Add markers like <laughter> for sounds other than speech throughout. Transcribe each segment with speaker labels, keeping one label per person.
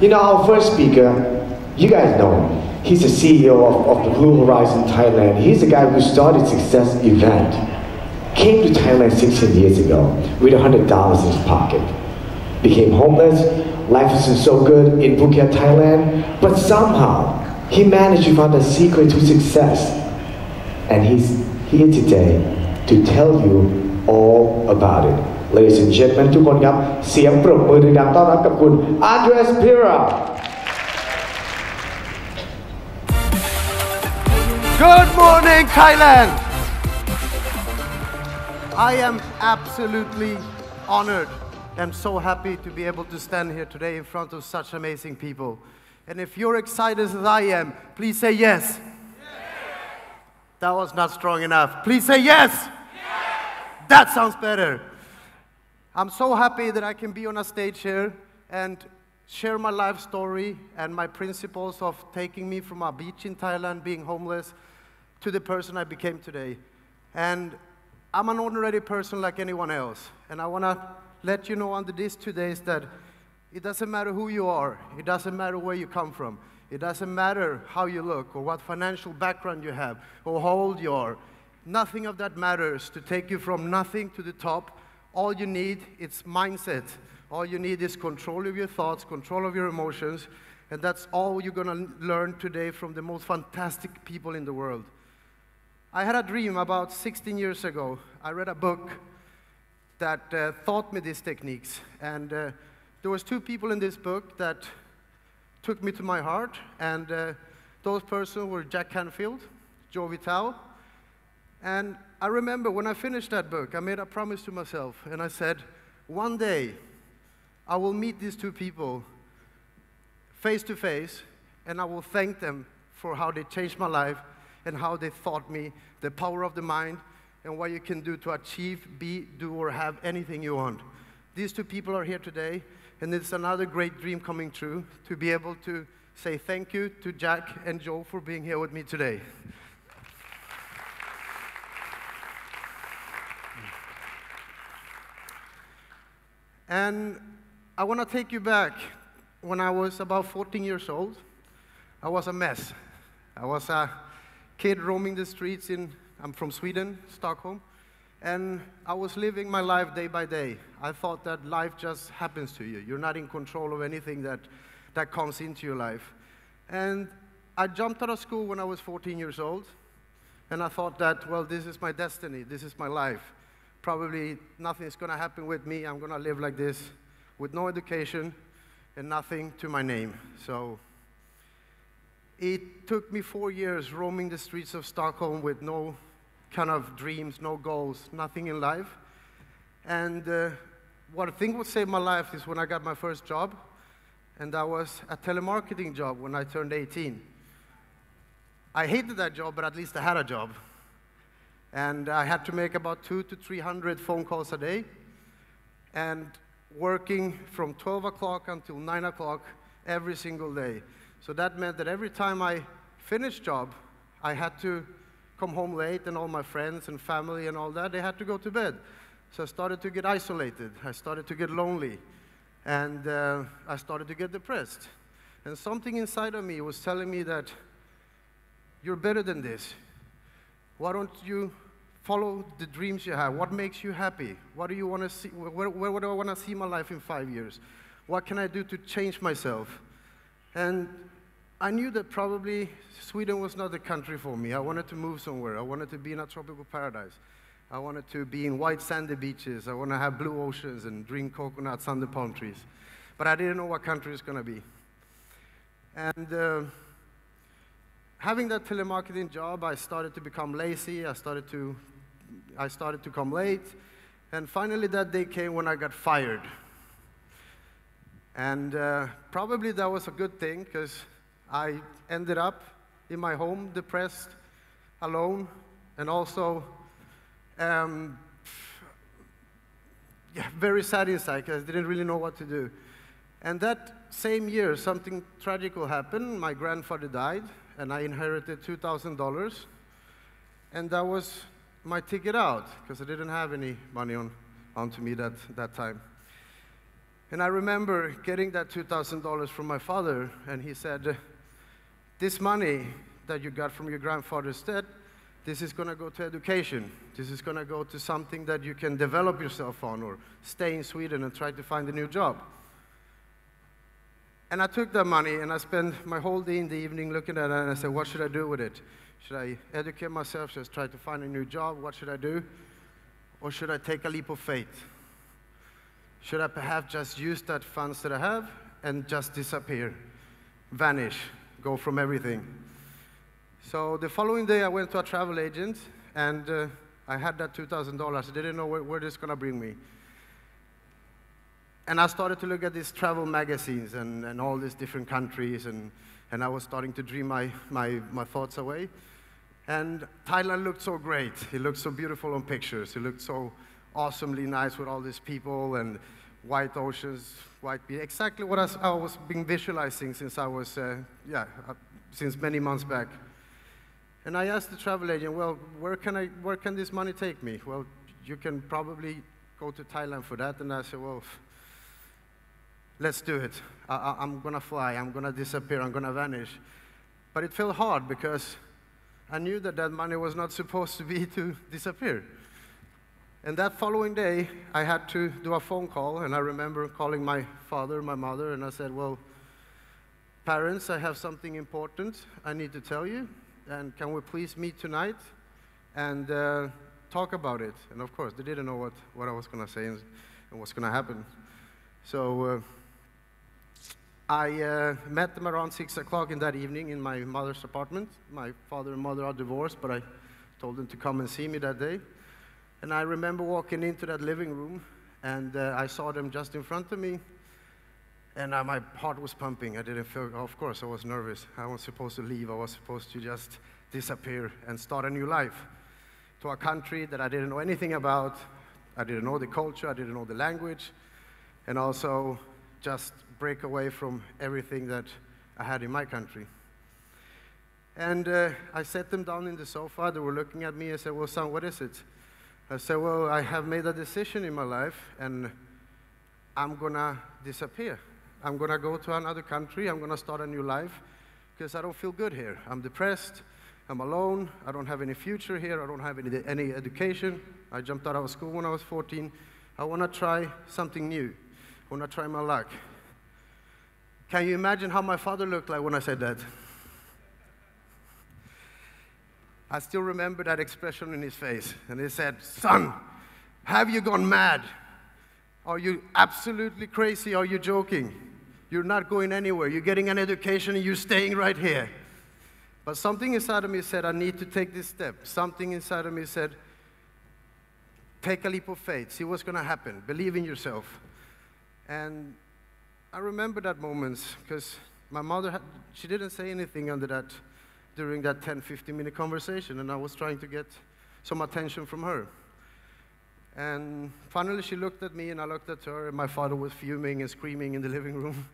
Speaker 1: You know, our first speaker, you guys know him. He's the CEO of, of the Blue Horizon Thailand. He's the guy who started Success Event. Came to Thailand 16 years ago with $100 in his pocket. Became homeless. Life isn't so good in Phuket, Thailand. But somehow, he managed to find the secret to success. And he's here today to tell you all about it. Ladies and gentlemen ทุกคนครับ เสียงปรบมือดังๆต้อนรับกับคุณ Andres Pira
Speaker 2: Good morning, Thailand! I am absolutely honored and so happy to be able to stand here today in front of such amazing people. And if you're excited as I am, please say yes. That was not strong enough. Please say yes. That sounds better. I'm so happy that I can be on a stage here and share my life story and my principles of taking me from a beach in Thailand, being homeless, to the person I became today. And I'm an ordinary person like anyone else. And I want to let you know under these two days that it doesn't matter who you are, it doesn't matter where you come from, it doesn't matter how you look or what financial background you have or how old you are. Nothing of that matters to take you from nothing to the top. All you need is mindset. All you need is control of your thoughts, control of your emotions, and that's all you're going to learn today from the most fantastic people in the world. I had a dream about 16 years ago. I read a book that uh, taught me these techniques, and uh, there was two people in this book that took me to my heart, and uh, those persons were Jack Canfield, Joe Vitale, and I remember when I finished that book, I made a promise to myself, and I said, one day I will meet these two people face to face, and I will thank them for how they changed my life and how they taught me the power of the mind and what you can do to achieve, be, do, or have anything you want. These two people are here today, and it's another great dream coming true to be able to say thank you to Jack and Joe for being here with me today. And I want to take you back when I was about 14 years old. I was a mess. I was a kid roaming the streets in, I'm from Sweden, Stockholm, and I was living my life day by day. I thought that life just happens to you. You're not in control of anything that, that comes into your life. And I jumped out of school when I was 14 years old, and I thought that, well, this is my destiny, this is my life. Probably nothing is going to happen with me. I'm going to live like this with no education and nothing to my name. So it took me four years roaming the streets of Stockholm with no kind of dreams, no goals, nothing in life. And uh, what I think would save my life is when I got my first job, and that was a telemarketing job when I turned 18. I hated that job, but at least I had a job. And I had to make about two to 300 phone calls a day, and working from 12 o'clock until 9 o'clock every single day. So that meant that every time I finished job, I had to come home late and all my friends and family and all that, they had to go to bed. So I started to get isolated. I started to get lonely. And uh, I started to get depressed. And something inside of me was telling me that you're better than this. Why don't you follow the dreams you have? What makes you happy? What do you want to see? Where, where, where do I want to see my life in five years? What can I do to change myself? And I knew that probably Sweden was not the country for me. I wanted to move somewhere. I wanted to be in a tropical paradise. I wanted to be in white sandy beaches. I want to have blue oceans and drink coconuts under palm trees. But I didn't know what country it's going to be. And uh, having that telemarketing job, I started to become lazy. I started to, I started to come late. And finally, that day came when I got fired. And uh, probably that was a good thing because I ended up in my home depressed, alone, and also um, yeah, very sad inside because I didn't really know what to do. And that same year, something tragic happened. My grandfather died, and I inherited $2,000. And that was my ticket out because I didn't have any money on, onto me that, that time. And I remember getting that $2,000 from my father, and he said, This money that you got from your grandfather's debt, this is going to go to education. This is going to go to something that you can develop yourself on or stay in Sweden and try to find a new job. And I took that money and I spent my whole day in the evening looking at it and I said, What should I do with it? Should I educate myself? Just try to find a new job? What should I do? Or should I take a leap of faith? Should I perhaps just use that funds that I have and just disappear, vanish, go from everything? So the following day, I went to a travel agent and uh, I had that $2,000. I didn't know where, where this is going to bring me. And I started to look at these travel magazines and, and all these different countries, and, and I was starting to dream my, my, my thoughts away. And Thailand looked so great. It looked so beautiful on pictures. It looked so awesomely nice with all these people and white oceans, white beach. Exactly what I, I was being visualizing since I was, uh, yeah, uh, since many months back. And I asked the travel agent, well, where can, I, where can this money take me? Well, you can probably go to Thailand for that. And I said, well, let's do it. I, am going to fly. I'm going to disappear. I'm going to vanish. But it felt hard because I knew that that money was not supposed to be <laughs> to disappear. And that following day, I had to do a phone call, and I remember calling my father, my mother, and I said, Well, parents, I have something important I need to tell you, and can we please meet tonight and uh, talk about it? And of course, they didn't know what, what I was going to say and, and what's going to happen. So, uh, I uh, met them around 6 o'clock in that evening in my mother's apartment. My father and mother are divorced, but I told them to come and see me that day. And I remember walking into that living room, and uh, I saw them just in front of me, and uh, my heart was pumping. I didn't feel, of course, I was nervous. I was supposed to leave. I was supposed to just disappear and start a new life to a country that I didn't know anything about. I didn't know the culture, I didn't know the language, and also just break away from everything that I had in my country. And uh, I sat them down in the sofa. They were looking at me. I said, Well, son, what is it? I said, Well, I have made a decision in my life, and I'm going to disappear. I'm going to go to another country. I'm going to start a new life because I don't feel good here. I'm depressed. I'm alone. I don't have any future here. I don't have any, any education. I jumped out of school when I was 14. I want to try something new. I want to try my luck. Can you imagine how my father looked like when I said that? I still remember that expression in his face. And he said, Son, have you gone mad? Are you absolutely crazy? Are you joking? You're not going anywhere. You're getting an education and you're staying right here. But something inside of me said, I need to take this step. Something inside of me said, take a leap of faith. See what's going to happen. Believe in yourself. And I remember that moment because my mother, had, she didn't say anything under that during that 10, 15 minute conversation, and I was trying to get some attention from her. And finally, she looked at me, and I looked at her, and my father was fuming and screaming in the living room.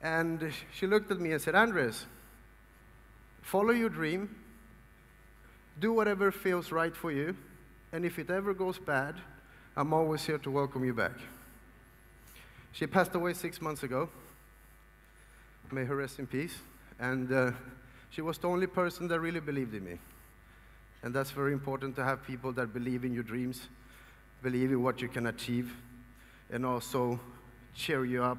Speaker 2: And she looked at me and said, Andres, follow your dream, do whatever feels right for you, and if it ever goes bad, I'm always here to welcome you back. She passed away six months ago. May her rest in peace. And uh, she was the only person that really believed in me. And that's very important to have people that believe in your dreams, believe in what you can achieve, and also cheer you up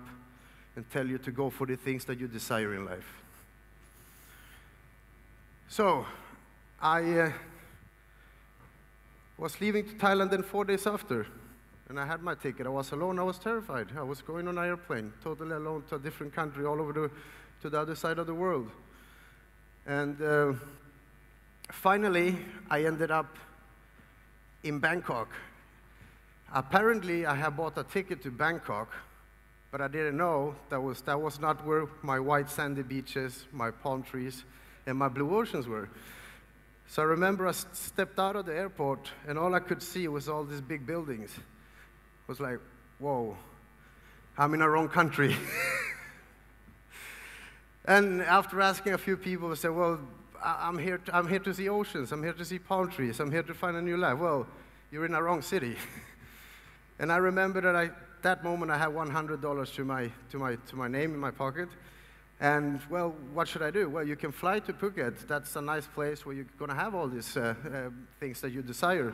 Speaker 2: and tell you to go for the things that you desire in life. So, I uh, was leaving to Thailand then four days after and I had my ticket. I was alone. I was terrified. I was going on an airplane, totally alone to a different country, all over the, to the other side of the world. And uh, finally, I ended up in Bangkok. Apparently, I had bought a ticket to Bangkok, but I didn't know that was, that was not where my white sandy beaches, my palm trees, and my blue oceans were. So I remember I stepped out of the airport, and all I could see was all these big buildings was like, whoa, I'm in a wrong country. <laughs> and after asking a few people, I said, well, I'm here, to, I'm here to see oceans, I'm here to see palm trees, I'm here to find a new life. Well, you're in a wrong city. <laughs> and I remember that I that moment, I had $100 to my, to, my, to my name in my pocket. And, well, what should I do? Well, you can fly to Phuket. That's a nice place where you're going to have all these uh, uh, things that you desire.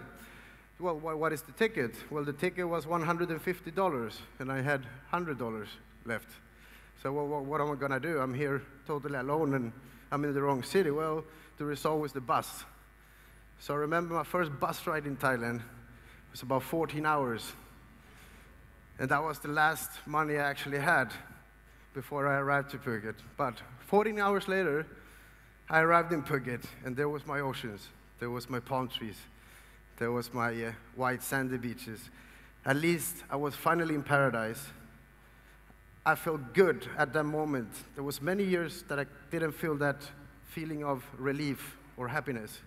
Speaker 2: Well, what is the ticket? Well, the ticket was $150, and I had $100 left. So, well, what am I going to do? I'm here totally alone, and I'm in the wrong city. Well, the result was the bus. So I remember my first bus ride in Thailand. It was about 14 hours. And that was the last money I actually had before I arrived to Phuket. But 14 hours later, I arrived in Phuket, and there was my oceans, there was my palm trees, there was my uh, white sandy beaches. At least I was finally in paradise. I felt good at that moment. There was many years that I didn't feel that feeling of relief or happiness.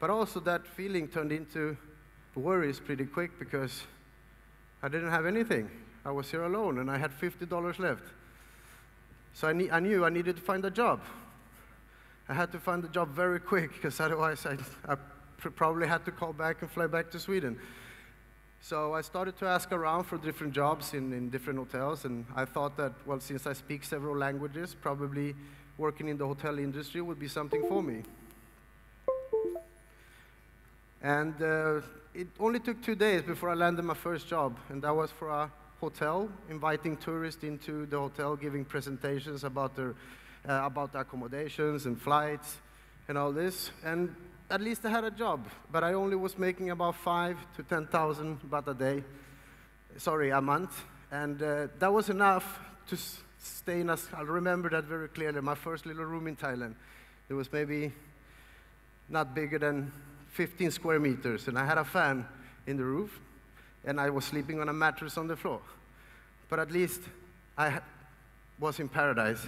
Speaker 2: But also that feeling turned into worries pretty quick because I didn't have anything. I was here alone and I had $50 left. So I, ne- I knew I needed to find a job. I had to find a job very quick because otherwise I, I probably had to call back and fly back to Sweden. So I started to ask around for different jobs in, in different hotels, and I thought that, well, since I speak several languages, probably working in the hotel industry would be something for me. And uh, it only took two days before I landed my first job, and that was for a hotel, inviting tourists into the hotel, giving presentations about their uh, about the accommodations and flights and all this. And at least I had a job, but I only was making about five to ten thousand baht a day, sorry, a month, and uh, that was enough to stay in a. I remember that very clearly. My first little room in Thailand, it was maybe not bigger than 15 square meters, and I had a fan in the roof, and I was sleeping on a mattress on the floor. But at least I was in paradise.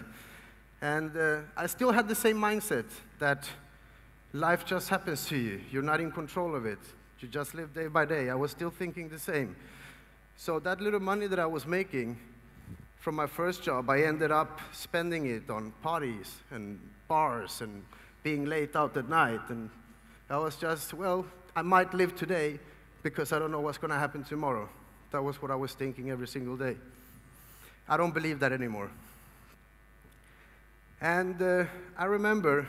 Speaker 2: And uh, I still had the same mindset that life just happens to you. You're not in control of it. You just live day by day. I was still thinking the same. So that little money that I was making from my first job, I ended up spending it on parties and bars and being late out at night. And I was just, well, I might live today because I don't know what's going to happen tomorrow. That was what I was thinking every single day. I don't believe that anymore. And uh, I remember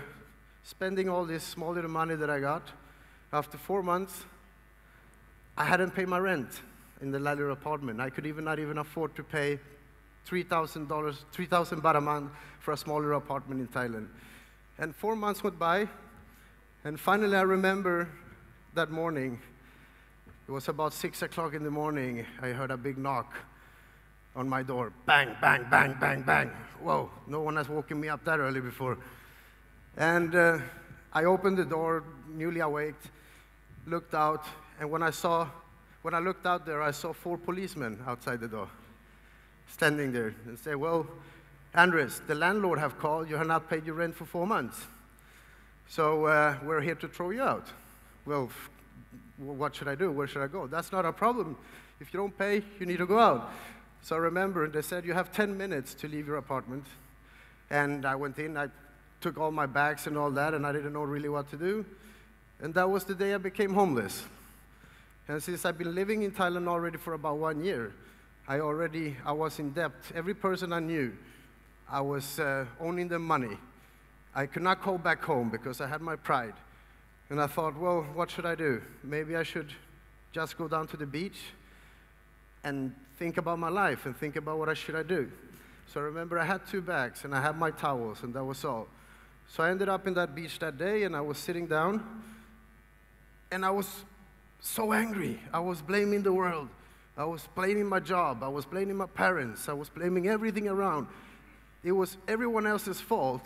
Speaker 2: spending all this small little money that I got. After four months, I hadn't paid my rent in the ladder apartment. I could even not even afford to pay $3,000, 3,000 baht a month for a smaller apartment in Thailand. And four months went by, and finally I remember that morning, it was about six o'clock in the morning, I heard a big knock on my door. Bang, bang, bang, bang, bang. Whoa, no one has woken me up that early before. And uh, I opened the door, newly awake, looked out, and when I saw, when I looked out there, I saw four policemen outside the door, standing there, and say, "Well, Andres, the landlord have called. You have not paid your rent for four months, so uh, we're here to throw you out." Well, what should I do? Where should I go? That's not a problem. If you don't pay, you need to go out. So I remember they said, You have 10 minutes to leave your apartment. And I went in, I took all my bags and all that, and I didn't know really what to do. And that was the day I became homeless. And since I've been living in Thailand already for about one year, I already I was in debt. Every person I knew, I was uh, owning them money. I could not go back home because I had my pride. And I thought, well, what should I do? Maybe I should just go down to the beach and think about my life and think about what I should I do. So I remember I had two bags and I had my towels and that was all. So I ended up in that beach that day and I was sitting down and I was so angry. I was blaming the world. I was blaming my job. I was blaming my parents. I was blaming everything around. It was everyone else's fault,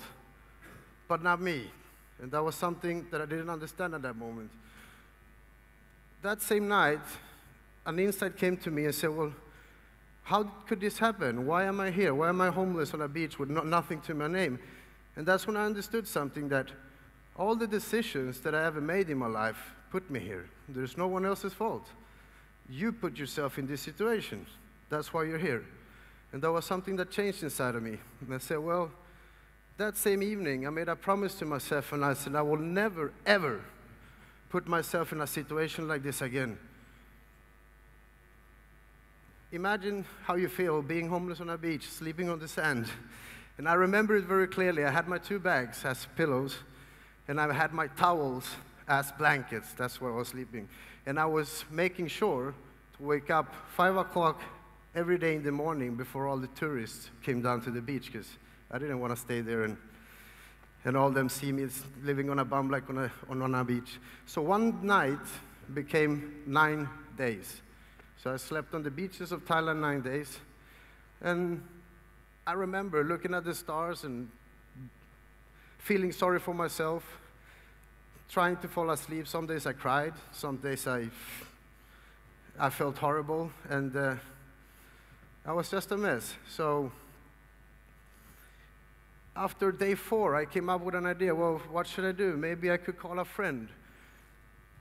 Speaker 2: but not me. And that was something that I didn't understand at that moment. That same night, an insight came to me and said, Well, how could this happen? Why am I here? Why am I homeless on a beach with no, nothing to my name? And that's when I understood something that all the decisions that I ever made in my life put me here. There's no one else's fault. You put yourself in this situation. That's why you're here. And that was something that changed inside of me. And I said, well, that same evening, I made a promise to myself and I said, I will never, ever put myself in a situation like this again. imagine how you feel being homeless on a beach, sleeping on the sand. And I remember it very clearly. I had my two bags as pillows, and I had my towels as blankets. That's where I was sleeping. And I was making sure to wake up 5 o'clock every day in the morning before all the tourists came down to the beach because I didn't want to stay there and, and all them see me living on a bum like on a, on, on a beach. So one night became nine days. So I slept on the beaches of Thailand nine days. And I remember looking at the stars and feeling sorry for myself, trying to fall asleep. Some days I cried, some days I, I felt horrible, and uh, I was just a mess. So after day four, I came up with an idea. Well, what should I do? Maybe I could call a friend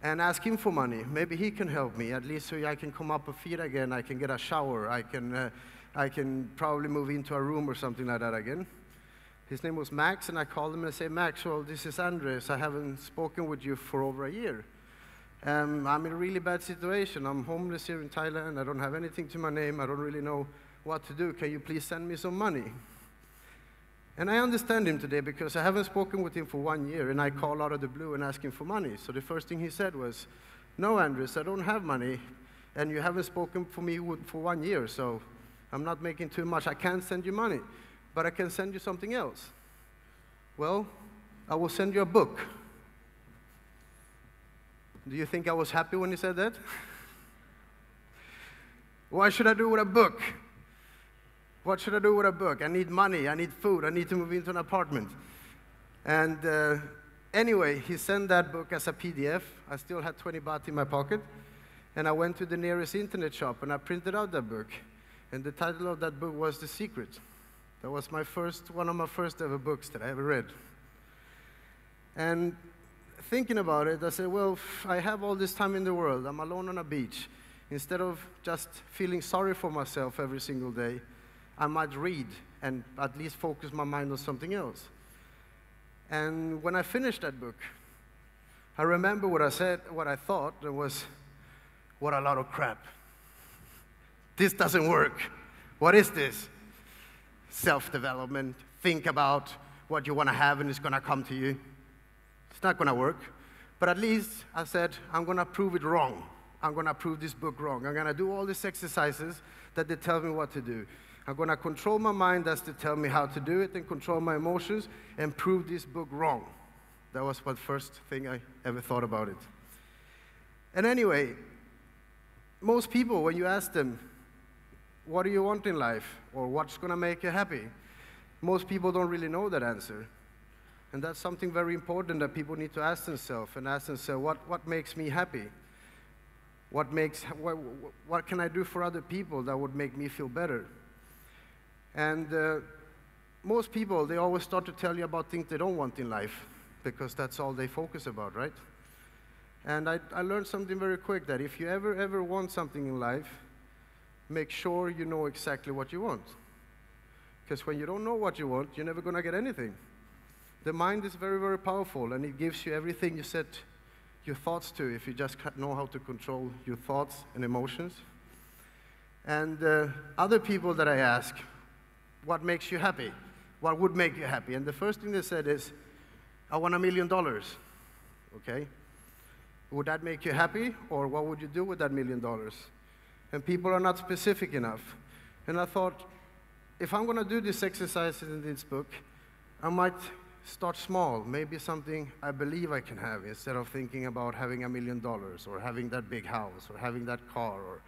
Speaker 2: and ask him for money. Maybe he can help me, at least so I can come up a feet again. I can get a shower. I can, uh, I can probably move into a room or something like that again. His name was Max, and I called him and I said, Max, well, this is Andres. I haven't spoken with you for over a year. Um, I'm in a really bad situation. I'm homeless here in Thailand. I don't have anything to my name. I don't really know what to do. Can you please send me some money? And I understand him today because I haven't spoken with him for one year and I call out of the blue and ask him for money. So the first thing he said was, No, Andres, I don't have money and you haven't spoken for me for one year, so I'm not making too much. I can't send you money, but I can send you something else. Well, I will send you a book. Do you think I was happy when he said that? <laughs> Why should I do with a book? What should I do with a book? I need money, I need food, I need to move into an apartment. And uh, anyway, he sent that book as a PDF. I still had 20 baht in my pocket. And I went to the nearest internet shop and I printed out that book. And the title of that book was The Secret. That was my first, one of my first ever books that I ever read. And thinking about it, I said, well, I have all this time in the world. I'm alone on a beach. Instead of just feeling sorry for myself every single day, I might read and at least focus my mind on something else. And when I finished that book, I remember what I said, what I thought, it was, what a lot of crap. This doesn't work. What is this? Self development. Think about what you want to have and it's going to come to you. It's not going to work. But at least I said, I'm going to prove it wrong. I'm going to prove this book wrong. I'm going to do all these exercises that they tell me what to do. I'm going to control my mind as to tell me how to do it and control my emotions and prove this book wrong. That was the first thing I ever thought about it. And anyway, most people, when you ask them, what do you want in life? Or what's going to make you happy? Most people don't really know that answer. And that's something very important that people need to ask themselves and ask themselves, what, what makes me happy? What, makes, what, what can I do for other people that would make me feel better? And uh, most people, they always start to tell you about things they don't want in life because that's all they focus about, right? And I, I learned something very quick that if you ever, ever want something in life, make sure you know exactly what you want. Because when you don't know what you want, you're never going to get anything. The mind is very, very powerful, and it gives you everything you set your thoughts to if you just know how to control your thoughts and emotions. And uh, other people that I ask, what makes you happy? What would make you happy? And the first thing they said is, I want a million dollars. Okay? Would that make you happy? Or what would you do with that million dollars? And people are not specific enough. And I thought, if I'm going to do this exercise in this book, I might start small, maybe something I believe I can have, instead of thinking about having a million dollars, or having that big house, or having that car, or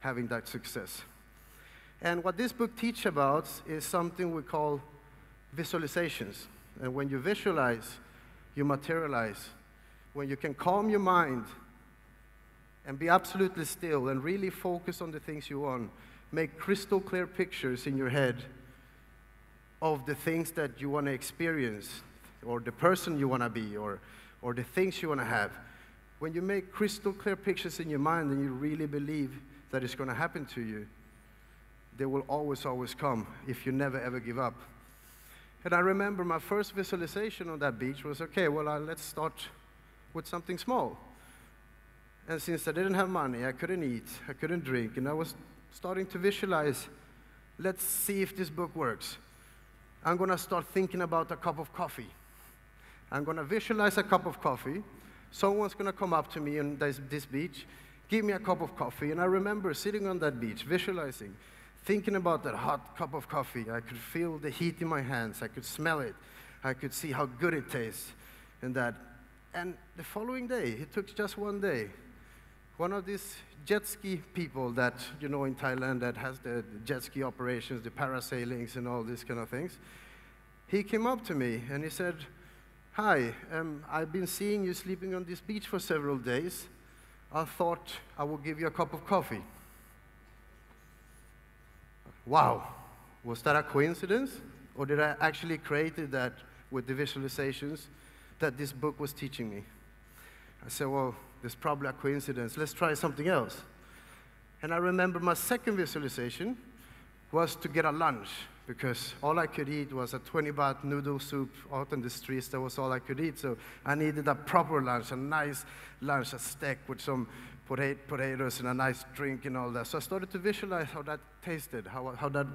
Speaker 2: having that success. And what this book teaches about is something we call visualizations. And when you visualize, you materialize. When you can calm your mind and be absolutely still and really focus on the things you want, make crystal clear pictures in your head of the things that you want to experience, or the person you want to be, or, or the things you want to have. When you make crystal clear pictures in your mind and you really believe that it's going to happen to you, they will always, always come if you never ever give up. And I remember my first visualization on that beach was okay, well, uh, let's start with something small. And since I didn't have money, I couldn't eat, I couldn't drink, and I was starting to visualize, let's see if this book works. I'm going to start thinking about a cup of coffee. I'm going to visualize a cup of coffee. Someone's going to come up to me on this, this beach, give me a cup of coffee. And I remember sitting on that beach, visualizing, thinking about that hot cup of coffee. I could feel the heat in my hands. I could smell it. I could see how good it tastes. And that. And the following day, it took just one day, one of these jet ski people that, you know, in Thailand that has the jet ski operations, the parasailings and all these kind of things, he came up to me and he said, Hi, um, I've been seeing you sleeping on this beach for several days. I thought I would give you a cup of coffee. Wow, was that a coincidence? Or did I actually create that with the visualizations that this book was teaching me? I said, well, there's probably a coincidence. Let's try something else. And I remember my second visualization was to get a lunch because all I could eat was a 20 baht noodle soup out in the streets. That was all I could eat. So I needed a proper lunch, a nice lunch, a steak with some potatoes and a nice drink and all that. So I started to visualize how that tasted, how, how, that,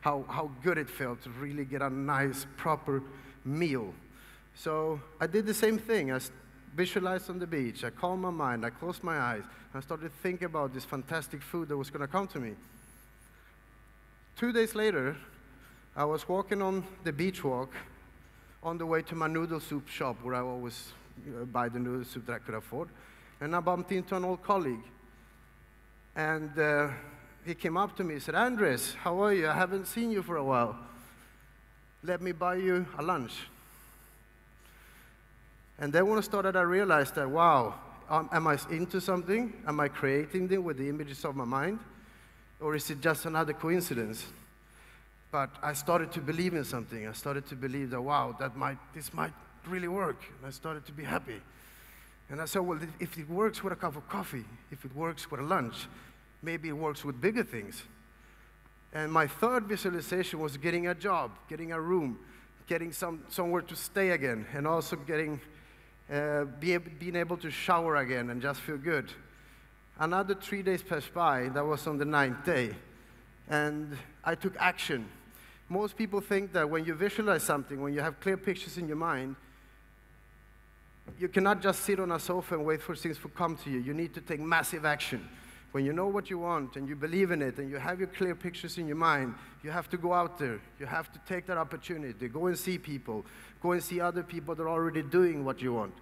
Speaker 2: how, how good it felt to really get a nice, proper meal. So I did the same thing. I visualized on the beach. I calmed my mind. I closed my eyes. I started to think about this fantastic food that was going to come to me. Two days later, I was walking on the beach walk on the way to my noodle soup shop where I always buy the noodle soup that I could afford. And I bumped into an old colleague. And uh, he came up to me and said, Andres, how are you? I haven't seen you for a while. Let me buy you a lunch. And then when I started, I realized that, wow, um, am I into something? Am I creating them with the images of my mind? Or is it just another coincidence? But I started to believe in something. I started to believe that, wow, that might, this might really work. And I started to be happy. And I said, well, if it works with a cup of coffee, if it works with a lunch, maybe it works with bigger things. And my third visualization was getting a job, getting a room, getting some, somewhere to stay again, and also getting uh, be being able to shower again and just feel good. Another three days passed by, that was on the ninth day, and I took action. Most people think that when you visualize something, when you have clear pictures in your mind, you cannot just sit on a sofa and wait for things to come to you. You need to take massive action. When you know what you want and you believe in it and you have your clear pictures in your mind, you have to go out there. You have to take that opportunity. Go and see people. Go and see other people that are already doing what you want.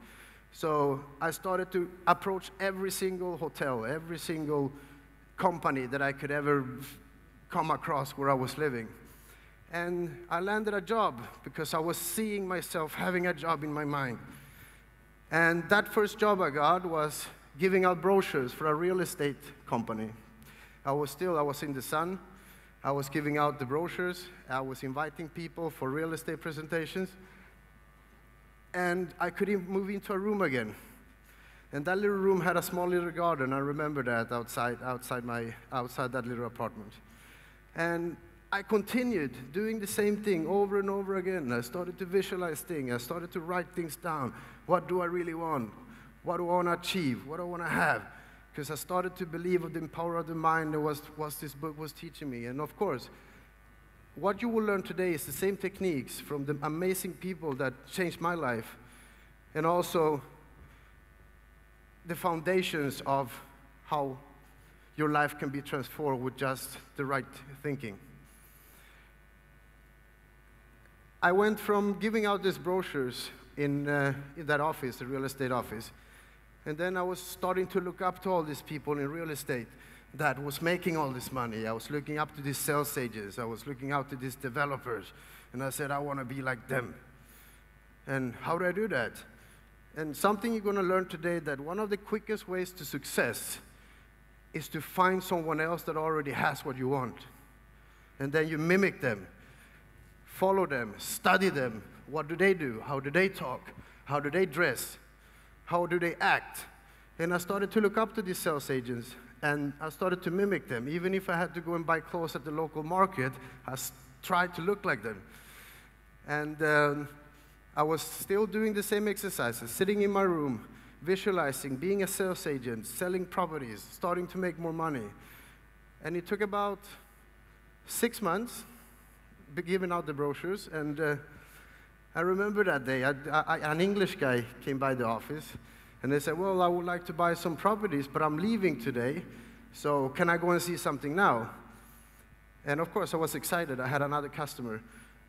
Speaker 2: So I started to approach every single hotel, every single company that I could ever come across where I was living. And I landed a job because I was seeing myself having a job in my mind. And that first job I got was giving out brochures for a real estate company. I was still, I was in the sun. I was giving out the brochures. I was inviting people for real estate presentations. And I couldn't move into a room again. And that little room had a small little garden. I remember that outside, outside, my, outside that little apartment. And I continued doing the same thing over and over again. I started to visualize things. I started to write things down. What do I really want? What do I want to achieve? What do I want to have? Because I started to believe of the power of the mind that was, was this book was teaching me. And of course, what you will learn today is the same techniques from the amazing people that changed my life. And also the foundations of how your life can be transformed with just the right thinking. I went from giving out these brochures in, uh, in that office, the real estate office, and then I was starting to look up to all these people in real estate that was making all this money. I was looking up to these sales agents. I was looking out to these developers. And I said, I want to be like them. And how do I do that? And something you're going to learn today that one of the quickest ways to success is to find someone else that already has what you want. And then you mimic them follow them, study them. What do they do? How do they talk? How do they dress? How do they act? And I started to look up to these sales agents and I started to mimic them. Even if I had to go and buy clothes at the local market, I tried to look like them. And um, I was still doing the same exercises, sitting in my room, visualizing, being a sales agent, selling properties, starting to make more money. And it took about six months giving out the brochures. And uh, I remember that day, I, I, an English guy came by the office and they said, Well, I would like to buy some properties, but I'm leaving today. So can I go and see something now? And of course, I was excited. I had another customer.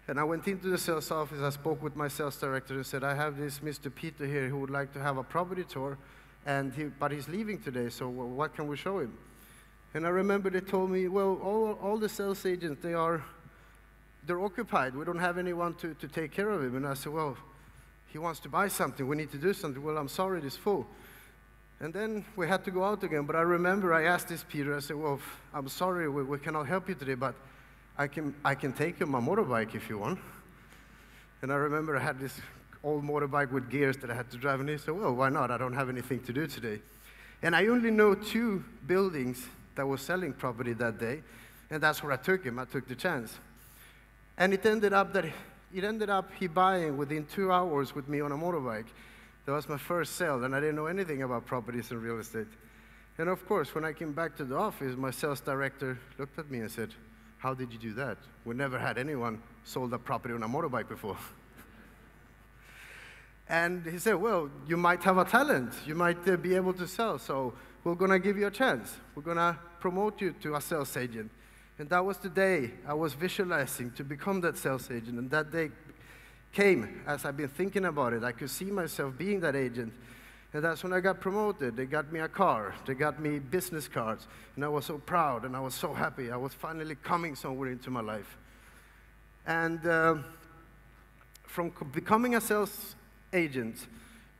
Speaker 2: And I went into the sales office. I spoke with my sales director and said, I have this Mr. Peter here who would like to have a property tour, and he, but he's leaving today, so what can we show him? And I remember they told me, well, all, all the sales agents, they are they're occupied. We don't have anyone to, to take care of him. And I said, well, he wants to buy something. We need to do something. Well, I'm sorry, it is full. And then we had to go out again. But I remember I asked this Peter, I said, well, I'm sorry, we, we cannot help you today, but I can, I can take you my motorbike if you want. And I remember I had this old motorbike with gears that I had to drive, and he said, well, why not? I don't have anything to do today. And I only know two buildings that were selling property that day, and that's where I took him. I took the chance. And it ended up that it ended up he buying within two hours with me on a motorbike. That was my first sale, and I didn't know anything about properties and real estate. And of course, when I came back to the office, my sales director looked at me and said, How did you do that? We never had anyone sold a property on a motorbike before. <laughs> and he said, Well, you might have a talent. You might uh, be able to sell. So we're going to give you a chance. We're going to promote you to a sales agent. And that was the day I was visualizing to become that sales agent. And that day came as I've been thinking about it. I could see myself being that agent. And that's when I got promoted. They got me a car, they got me business cards. And I was so proud and I was so happy. I was finally coming somewhere into my life. And uh, from becoming a sales agent,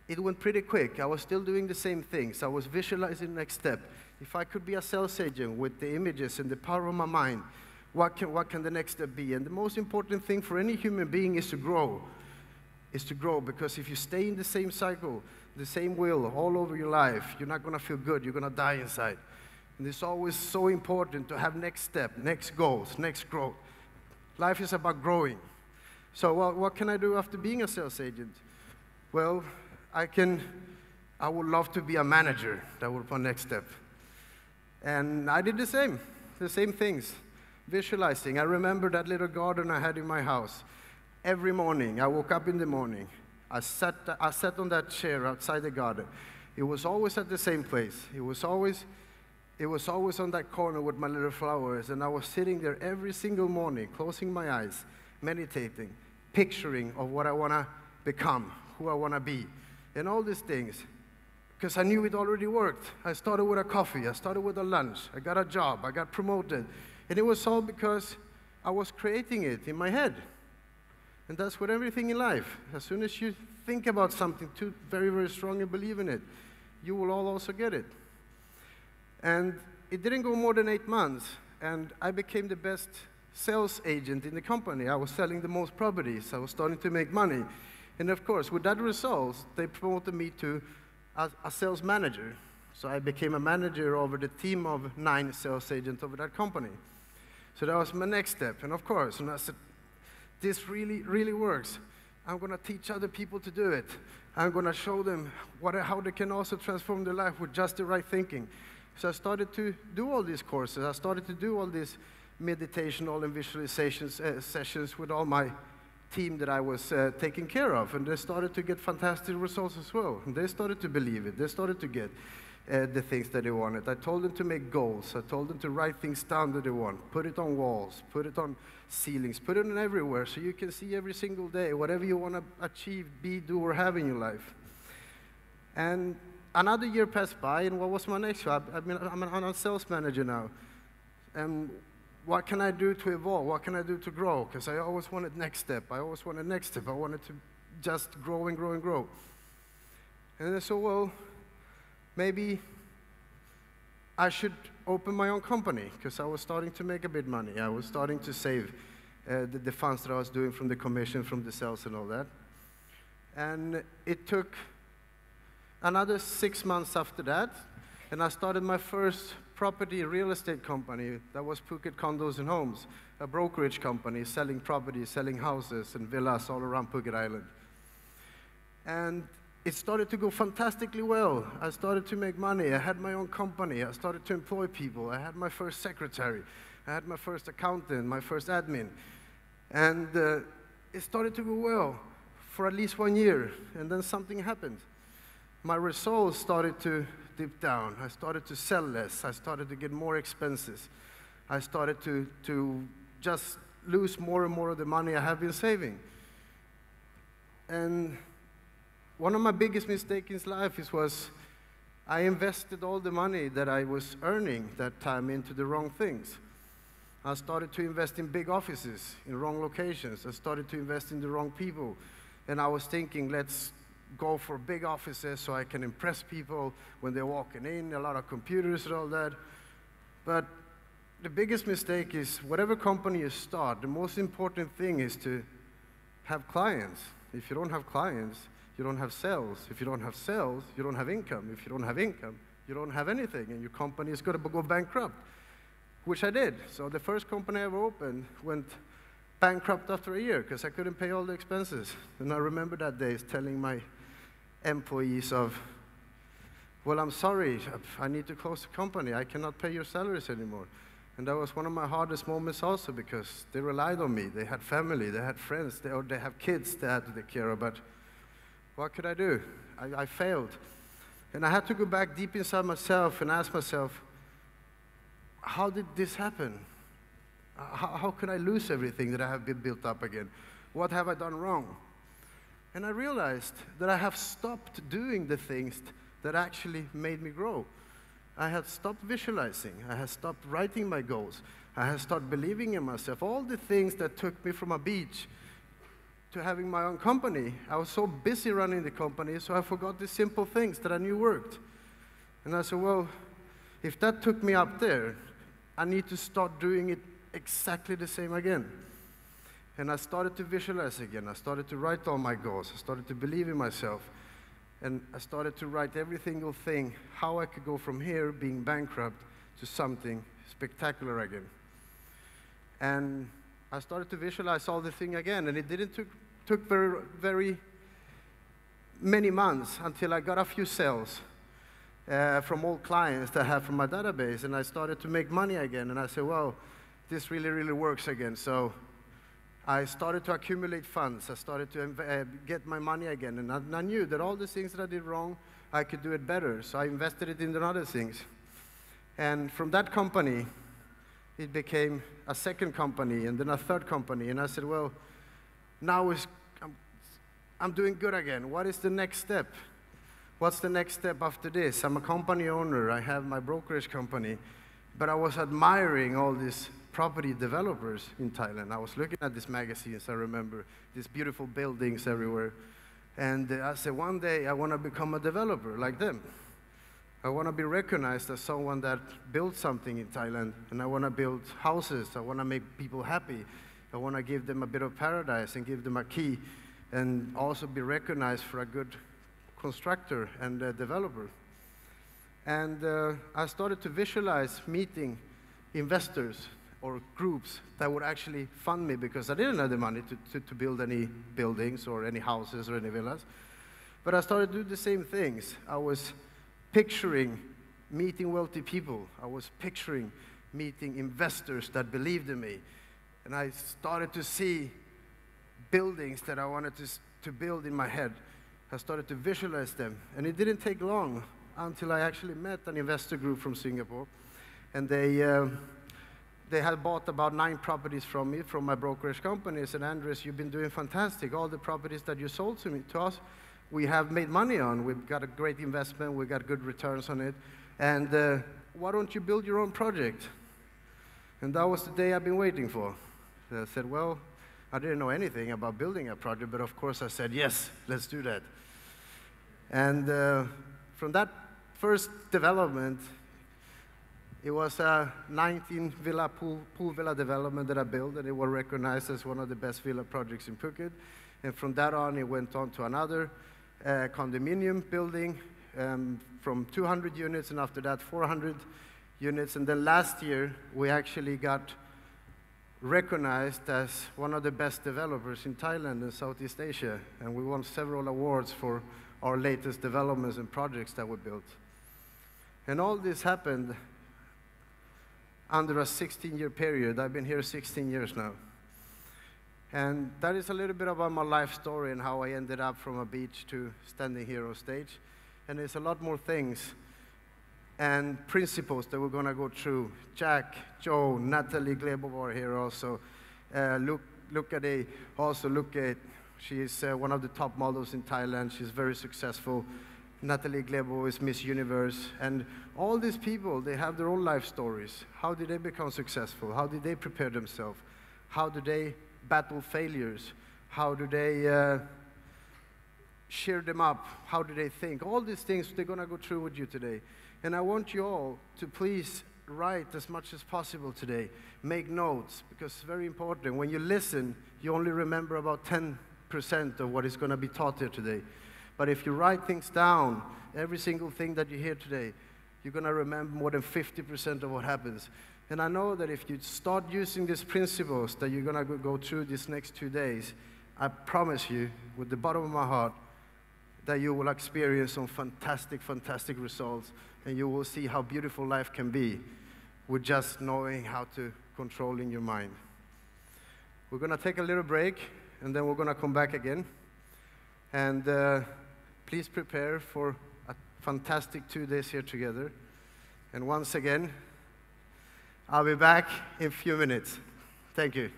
Speaker 2: it went pretty quick. I was still doing the same things. I was visualizing the next step. If I could be a sales agent with the images and the power of my mind, what can, what can the next step be? And the most important thing for any human being is to grow. Is to grow because if you stay in the same cycle, the same will all over your life, you're not going to feel good. You're going to die inside. And it's always so important to have next step, next goals, next growth. Life is about growing. So well, what can I do after being a sales agent? Well, I can, I would love to be a manager. That would be my next step. And I did the same, the same things, visualizing. I remember that little garden I had in my house. Every morning, I woke up in the morning, I sat, I sat on that chair outside the garden. It was always at the same place. It was always, it was always on that corner with my little flowers. And I was sitting there every single morning, closing my eyes, meditating, picturing of what I want to become, who I want to be, and all these things because I knew it already worked. I started with a coffee, I started with a lunch, I got a job, I got promoted. And it was all because I was creating it in my head. And that's with everything in life. As soon as you think about something too very, very strong and believe in it, you will all also get it. And it didn't go more than eight months, and I became the best sales agent in the company. I was selling the most properties, I was starting to make money. And of course, with that result, they promoted me to as a sales manager. So I became a manager over the team of nine sales agents over that company. So that was my next step. And of course, and I said, this really, really works. I'm going to teach other people to do it. I'm going to show them what, how they can also transform their life with just the right thinking. So I started to do all these courses. I started to do all these meditational and visualization uh, sessions with all my team that I was uh, taking care of, and they started to get fantastic results as well. And they started to believe it. They started to get uh, the things that they wanted. I told them to make goals. I told them to write things down that they want, put it on walls, put it on ceilings, put it on everywhere so you can see every single day whatever you want to achieve, be, do, or have in your life. And another year passed by, and what was my next job? I mean, I'm a sales manager now. And what can I do to evolve? What can I do to grow? Because I always wanted next step. I always wanted next step. I wanted to just grow and grow and grow. And I said, well, maybe I should open my own company because I was starting to make a bit money. I was starting to save uh, the, the funds that I was doing from the commission, from the sales and all that. And it took another six months after that, and I started my first property real estate company that was Phuket Condos and Homes, a brokerage company selling properties, selling houses and villas all around Phuket Island. And it started to go fantastically well. I started to make money. I had my own company. I started to employ people. I had my first secretary. I had my first accountant, my first admin. And uh, it started to go well for at least one year. And then something happened. My results started to dip down. I started to sell less. I started to get more expenses. I started to, to just lose more and more of the money I have been saving. And one of my biggest mistakes in life is was I invested all the money that I was earning that time into the wrong things. I started to invest in big offices in wrong locations. I started to invest in the wrong people. And I was thinking, let's go for big offices so I can impress people when they're walking in, a lot of computers and all that. But the biggest mistake is whatever company you start, the most important thing is to have clients. If you don't have clients, you don't have sales. If you don't have sales, you don't have income. If you don't have income, you don't have anything, and your company is going to go bankrupt, which I did. So the first company I ever opened went bankrupt after a year because I couldn't pay all the expenses. And I remember that day telling my employees of, well, I'm sorry, I need to close the company. I cannot pay your salaries anymore. And that was one of my hardest moments also because they relied on me. They had family, they had friends, they, or they have kids they had to take care of. But what could I do? I, I failed. And I had to go back deep inside myself and ask myself, how did this happen? How, how can I lose everything that I have been built up again? What have I done wrong? And I realized that I have stopped doing the things that actually made me grow. I had stopped visualizing. I had stopped writing my goals. I had started believing in myself. All the things that took me from a beach to having my own company. I was so busy running the company, so I forgot the simple things that I knew worked. And I said, well, if that took me up there, I need to start doing it exactly the same again. And I started to visualize again. I started to write all my goals. I started to believe in myself. And I started to write every single thing, how I could go from here, being bankrupt, to something spectacular again. And I started to visualize all the thing again, and it didn't took, took very, very many months until I got a few sales uh, from old clients that I have from my database, and I started to make money again. And I said, well, this really, really works again. So I started to accumulate funds. I started to uh, get my money again, and I, I knew that all the things that I did wrong, I could do it better. So I invested it in other things. And from that company, it became a second company and then a third company. And I said, well, now is, I'm, I'm doing good again. What is the next step? What's the next step after this? I'm a company owner. I have my brokerage company. But I was admiring all these property developers in Thailand. I was looking at these magazines, I remember, these beautiful buildings everywhere. And I said, one day I want to become a developer like them. I want to be recognized as someone that built something in Thailand, and I want to build houses. I want to make people happy. I want to give them a bit of paradise and give them a key, and also be recognized for a good constructor and developer. And uh, I started to visualize meeting investors or groups that would actually fund me because I didn't have the money to, to, to build any buildings or any houses or any villas. But I started to do the same things. I was picturing meeting wealthy people. I was picturing meeting investors that believed in me. And I started to see buildings that I wanted to, to build in my head. I started to visualize them. And it didn't take long until I actually met an investor group from Singapore. And they, uh, they had bought about nine properties from me, from my brokerage company. I said, Andres, you've been doing fantastic. All the properties that you sold to me, to us, we have made money on. We've got a great investment. We got good returns on it. And uh, why don't you build your own project? And that was the day I've been waiting for. I said, well, I didn't know anything about building a project, but of course I said, yes, let's do that. And uh, from that first development, it was a 19 villa pool, pool villa development that I built, and it was recognized as one of the best villa projects in Phuket. And from that on, it went on to another uh, condominium building um, from 200 units, and after that, 400 units. And then last year, we actually got recognized as one of the best developers in Thailand and Southeast Asia, and we won several awards for our latest developments and projects that we built. And all this happened under a 16 year period. I've been here 16 years now. And that is a little bit about my life story and how I ended up from a beach to standing here on stage. And there's a lot more things and principles that we're going to go through. Jack, Joe, Natalie Glebov here also. Uh, look, look at a, also look at, she is uh, one of the top models in Thailand. She's very successful. Natalie Glebov is Miss Universe. And all these people, they have their own life stories. How did they become successful? How did they prepare themselves? How do they battle failures? How do they uh, cheer them up? How do they think? All these things they're going to go through with you today. And I want you all to please write as much as possible today. Make notes because it's very important. When you listen, you only remember about 10% of what is going to be taught here today. But if you write things down, every single thing that you hear today, you're going to remember more than 50% of what happens. And I know that if you start using these principles that you're going to go through these next two days, I promise you, with the bottom of my heart, that you will experience some fantastic, fantastic results, and you will see how beautiful life can be with just knowing how to control in your mind. We're going to take a little break, and then we're going to come back again. And uh, please prepare for a fantastic two days here together. And once again, I'll be back in a few minutes. Thank you.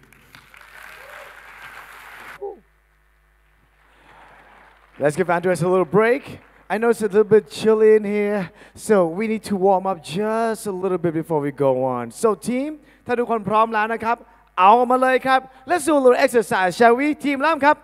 Speaker 1: Let's give Andres a little break. I know it's a little bit chilly in here, so we need to warm up just a little bit before we go on. So team ถ้าทุกคนพร้อมแล้วนะครับ เอามาเลยครับ Let's do a little exercise shall we ทีมเริ่มครับ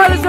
Speaker 1: Charlie's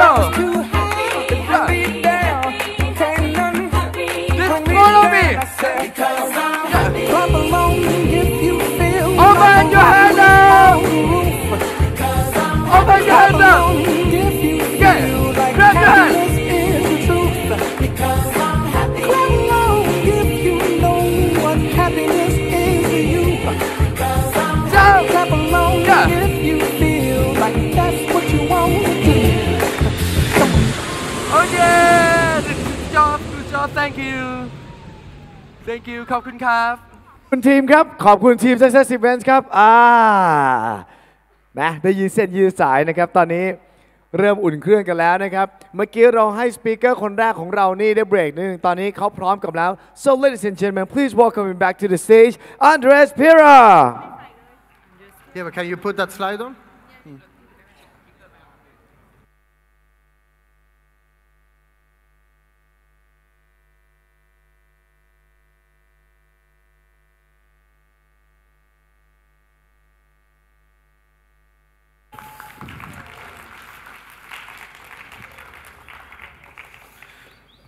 Speaker 3: thank you ขอบคุณครับ
Speaker 1: คุณทีมครับ ขอบคุณทีม Success Events ครับ อ่า
Speaker 4: นะได้ยืนเส้นยืนสายนะครับ ตอนนี้เริ่มอุ่นเครื่องกันแล้วนะครับ เมื่อกี้เราให้สปีกเกอร์คนแรกของเรานี่ได้เบรกนิดนึง ตอนนี้เขาพร้อมกับแล้ว so ladies and gentlemen please welcome him back to the stage Andres Pira
Speaker 2: Yeah, but can you put that slide on?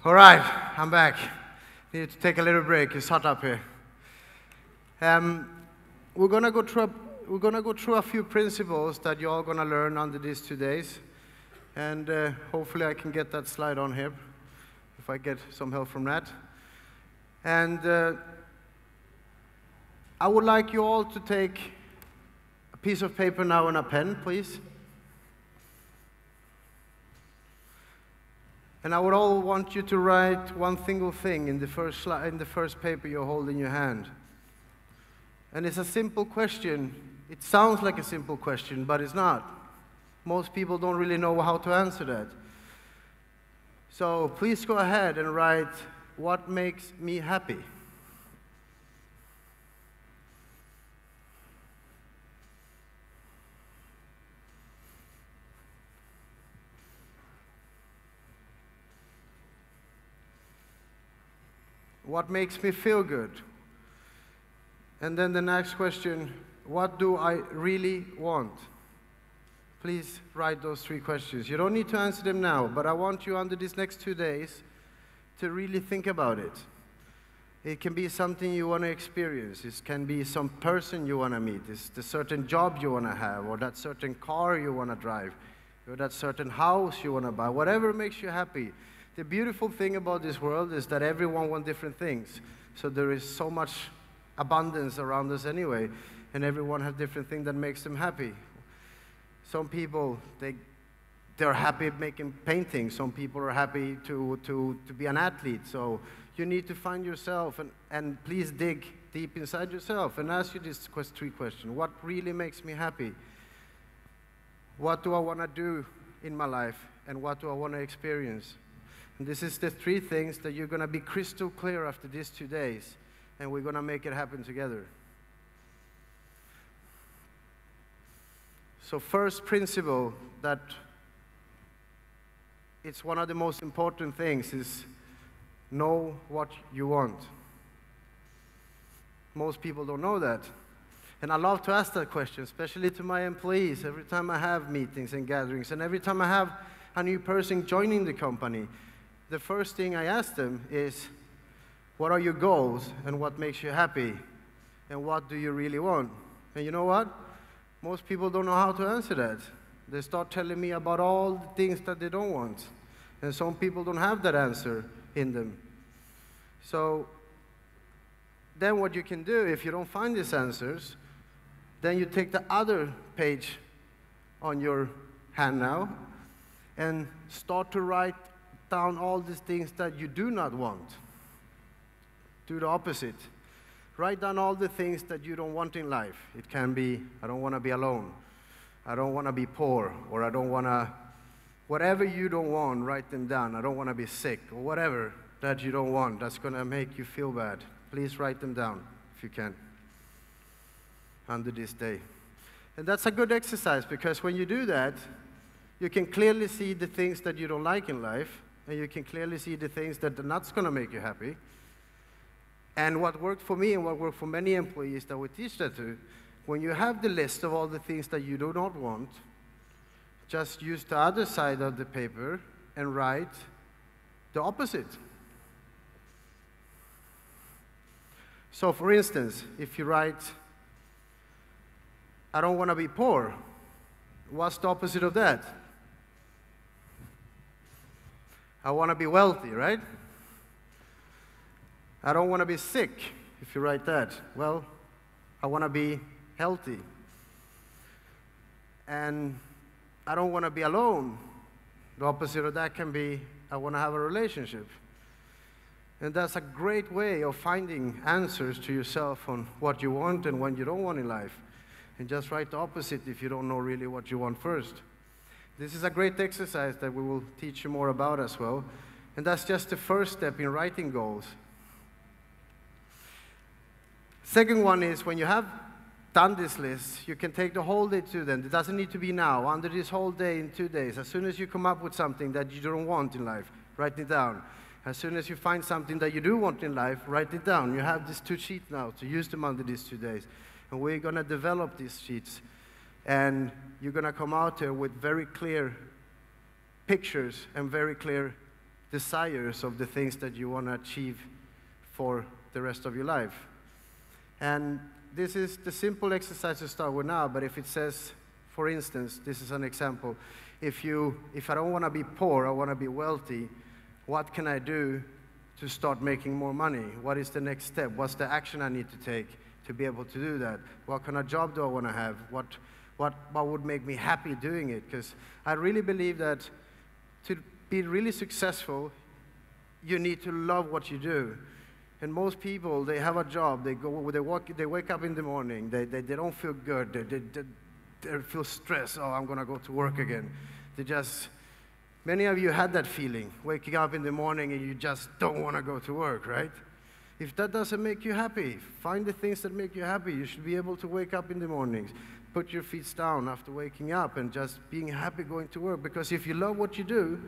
Speaker 2: All right, I'm back. Need to take a little break. It's hot up here. Um, we're gonna go through a, we're gonna go through a few principles that you're all gonna learn under these two days, and uh, hopefully I can get that slide on here, if I get some help from that. And uh, I would like you all to take a piece of paper now and a pen, please. And I would all want you to write one single thing in the first, in the first paper you hold in your hand. And it's a simple question. It sounds like a simple question, but it's not. Most people don't really know how to answer that. So please go ahead and write what makes me happy. What makes me feel good? And then the next question what do I really want? Please write those three questions. You don't need to answer them now, but I want you under these next two days to really think about it. It can be something you want to experience. It can be some person you want to meet. It's the certain job you want to have, or that certain car you want to drive, or that certain house you want to buy. Whatever makes you happy. The beautiful thing about this world is that everyone wants different things. So there is so much abundance around us anyway, and everyone has different things that makes them happy. Some people they they're happy making paintings. Some people are happy to, to, to be an athlete. So you need to find yourself and, and please dig deep inside yourself and ask you this quest- three questions. What really makes me happy? What do I want to do in my life? And what do I want to experience? And this is the three things that you're going to be crystal clear after these two days. And we're going to make it happen together. So, first principle that it's one of the most important things is know what you want. Most people don't know that. And I love to ask that question, especially to my employees, every time I have meetings and gatherings, and every time I have a new person joining the company. The first thing I ask them is, What are your goals and what makes you happy? And what do you really want? And you know what? Most people don't know how to answer that. They start telling me about all the things that they don't want. And some people don't have that answer in them. So then what you can do if you don't find these answers, then you take the other page on your hand now and start to write down all these things that you do not want. Do the opposite. Write down all the things that you don't want in life. It can be, I don't want to be alone. I don't want to be poor, or I don't want to, whatever you don't want, write them down. I don't want to be sick, or whatever that you don't want that's going to make you feel bad. Please write them down if you can under this day. And that's a good exercise because when you do that, you can clearly see the things that you don't like in life, and you can clearly see the things that are not going to make you happy. And what worked for me and what worked for many employees that we teach that to, when you have the list of all the things that you do not want, just use the other side of the paper and write the opposite. So, for instance, if you write, I don't want to be poor, what's the opposite of that? I want to be wealthy, right? I don't want to be sick, if you write that. Well, I want to be healthy. And I don't want to be alone. The opposite of that can be I want to have a relationship. And that's a great way of finding answers to yourself on what you want and what you don't want in life. And just write the opposite if you don't know really what you want first. This is a great exercise that we will teach you more about as well. And that's just the first step in writing goals. Second one is when you have done this list, you can take the whole day to them. It doesn't need to be now, under this whole day in two days. As soon as you come up with something that you don't want in life, write it down. As soon as you find something that you do want in life, write it down. You have these two sheets now to use them under these two days. And we're going to develop these sheets. And you're going to come out here with very clear pictures and very clear desires of the things that you want to achieve for the rest of your life. And this is the simple exercise to start with now, but if it says, for instance, this is an example, if, you, if I don't want to be poor, I want to be wealthy, what can I do to start making more money? What is the next step? What's the action I need to take to be able to do that? What kind of job do I want to have? What, what, what would make me happy doing it? Because I really believe that to be really successful, you need to love what you do. And most people, they have a job, they, go, they, walk, they wake up in the morning, they, they, they don't feel good, they, they, they, they feel stressed, oh, I'm gonna go to work again. They just, many of you had that feeling, waking up in the morning and you just don't wanna go to work, right? If that doesn't make you happy, find the things that make you happy. You should be able to wake up in the mornings, put your feet down after waking up, and just being happy going to work. Because if you love what you do,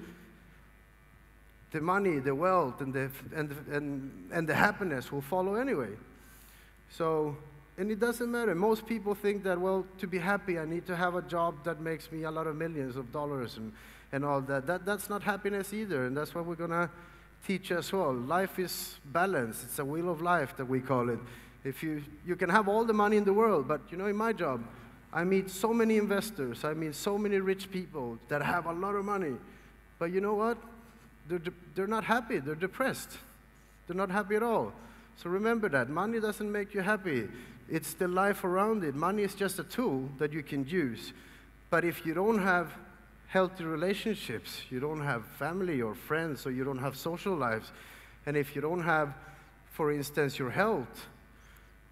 Speaker 2: the money, the wealth, and the, and, and, and the happiness will follow anyway. So, and it doesn't matter. Most people think that, well, to be happy, I need to have a job that makes me a lot of millions of dollars and, and all that. that. That's not happiness either, and that's what we're going to teach as well. Life is balance. It's a wheel of life that we call it. If you, you can have all the money in the world, but you know, in my job, I meet so many investors, I meet so many rich people that have a lot of money. But you know what? they're, they're not happy, they're depressed. They're not happy at all. So remember that. Money doesn't make you happy, it's the life around it. Money is just a tool that you can use. But if you don't have healthy relationships, you don't have family or friends, or you don't have social lives, and if you don't have, for instance, your health,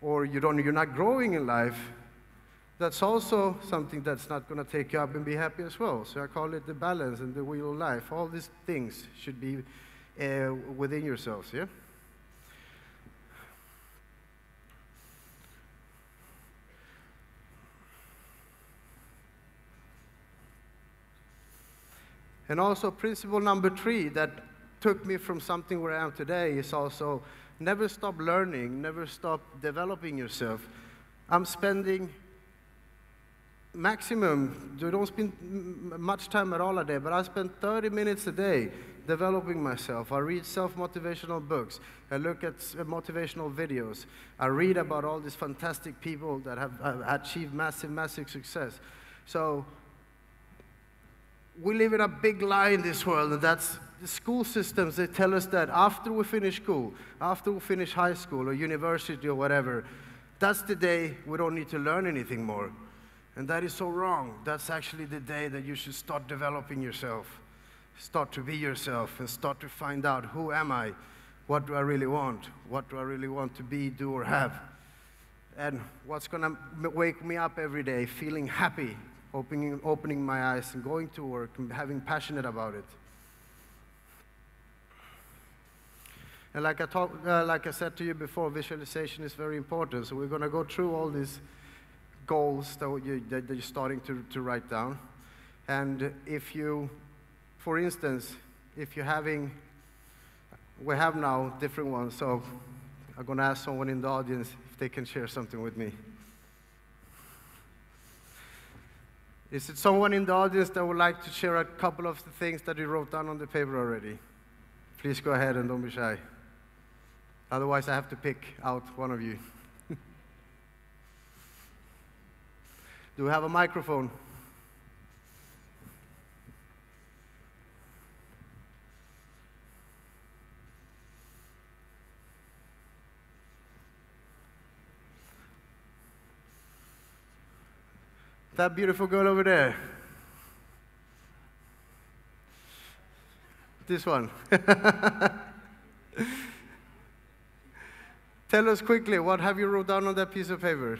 Speaker 2: or you don't, you're not growing in life, that's also something that's not going to take you up and be happy as well. So I call it the balance and the wheel of life. All these things should be uh, within yourselves, yeah? And also, principle number three that took me from something where I am today is also never stop learning, never stop developing yourself. I'm spending maximum, you don't spend much time at all a day, but I spend 30 minutes a day developing myself. I read self-motivational books. I look at motivational videos. I read about all these fantastic people that have, have achieved massive, massive success. So we live in a big lie in this world, and that's the school systems. They tell us that after we finish school, after we finish high school or university or whatever, that's the day we don't need to learn anything more. And that is so wrong. That's actually the day that you should start developing yourself, start to be yourself, and start to find out who am I? What do I really want? What do I really want to be, do, or have? And what's going to wake me up every day feeling happy, opening, opening my eyes and going to work and having passionate about it. And like I, talk, uh, like I said to you before, visualization is very important. So we're going to go through all these goals that, you, that you're starting to, to write down. And if you, for instance, if you're having, we have now different ones, so I'm going to ask someone in the audience if they can share something with me. Is it someone in the audience that would like to share a couple of the things that you wrote down on the paper already? Please go ahead and don't be shy. Otherwise, I have to pick out one of you. Do we have a microphone? That beautiful girl over there. This one. <laughs> Tell us quickly, what have you wrote down on that piece of paper?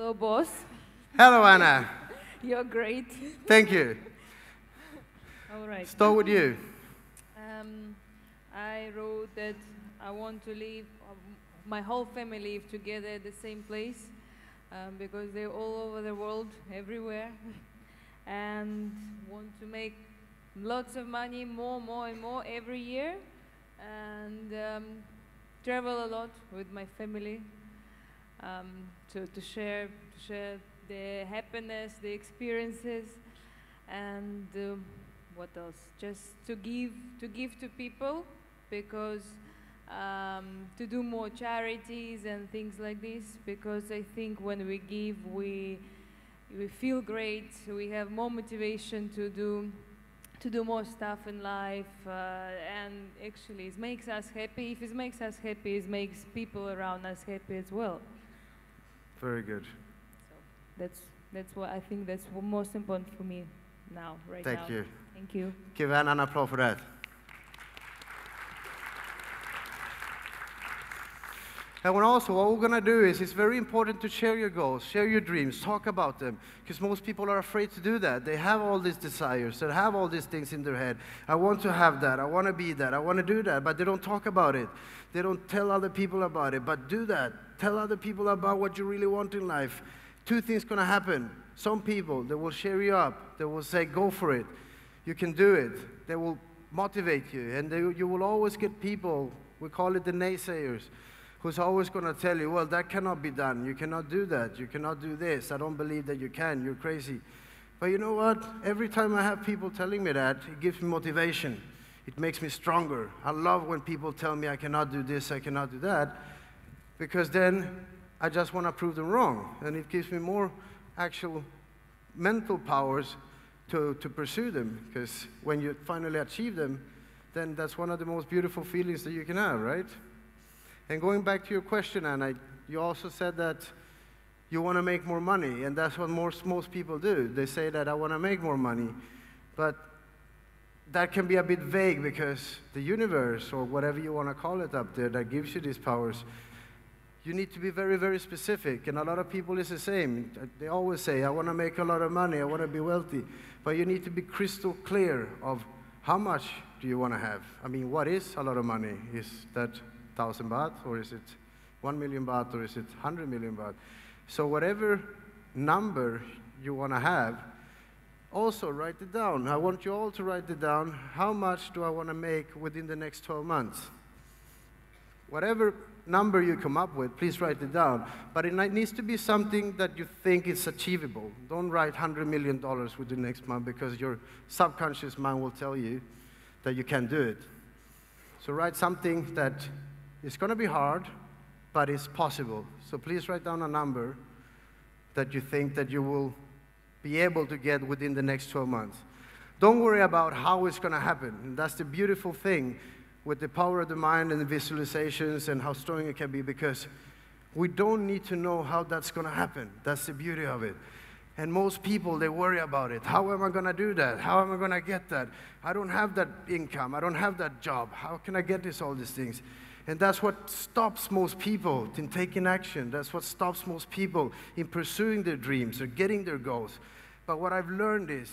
Speaker 5: Hello, boss.
Speaker 2: Hello, Anna. <laughs>
Speaker 5: You're great.
Speaker 2: Thank you. <laughs>
Speaker 5: All right.
Speaker 2: Start with you.
Speaker 5: Um, I wrote that I want to live, um, my whole family live together at the same place um, because they're all over the world, everywhere, <laughs> and want to make lots of money, more, more, and more every year, and um, travel a lot with my family um, to, to share to share the happiness, the experiences, and um, what else? Just to give to give to people because um, to do more charities and things like this because I think when we give we we feel great. We have more motivation to do to do more stuff in life uh, and actually it makes us happy. If it makes us happy it makes people around us happy as well
Speaker 2: Very good.
Speaker 5: so that's that's what I think that's most important for me now right now.
Speaker 2: Thank
Speaker 5: now
Speaker 2: you.
Speaker 5: thank you
Speaker 2: Give Anna an applause for that. And also, what we're gonna do is, it's very important to share your goals, share your dreams, talk about them, because most people are afraid to do that. They have all these desires, they have all these things in their head. I want to have that, I want to be that, I want to do that, but they don't talk about it. They don't tell other people about it, but do that. Tell other people about what you really want in life. Two things gonna happen. Some people, they will cheer you up. They will say, go for it. You can do it. They will motivate you. And they, you will always get people, we call it the naysayers, who's always going to tell you, well, that cannot be done. You cannot do that. You cannot do this. I don't believe that you can. You're crazy. But you know what? Every time I have people telling me that, it gives me motivation. It makes me stronger. I love when people tell me I cannot do this, I cannot do that, because then I just want to prove them wrong. And it gives me more actual mental powers to, to pursue them, because when you finally achieve them, then that's one of the most beautiful feelings that you can have, right? And going back to your question, Anna, you also said that you want to make more money, and that's what most, most people do. They say that I want to make more money, but that can be a bit vague because the universe, or whatever you want to call it up there, that gives you these powers, you need to be very, very specific. And a lot of people is the same. They always say, I want to make a lot of money, I want to be wealthy. But you need to be crystal clear of how much do you want to have. I mean, what is a lot of money? Is that 1,000 baht, or is it 1 million baht, or is it 100 million baht? So whatever number you want to have, also write it down. I want you all to write it down. How much do I want to make within the next 12 months? Whatever number you come up with, please write it down. But it needs to be something that you think is achievable. Don't write $100 million within the next month because your subconscious mind will tell you that you can't do it. So write something that is going to be hard, but it's possible. So please write down a number that you think that you will be able to get within the next 12 months. Don't worry about how it's going to happen. And that's the beautiful thing with the power of the mind and the visualizations and how strong it can be because we don't need to know how that's going to happen. That's the beauty of it. And most people, they worry about it. How am I going to do that? How am I going to get that? I don't have that income. I don't have that job. How can I get this, all these things? And that's what stops most people in taking action. That's what stops most people in pursuing their dreams or getting their goals. But what I've learned is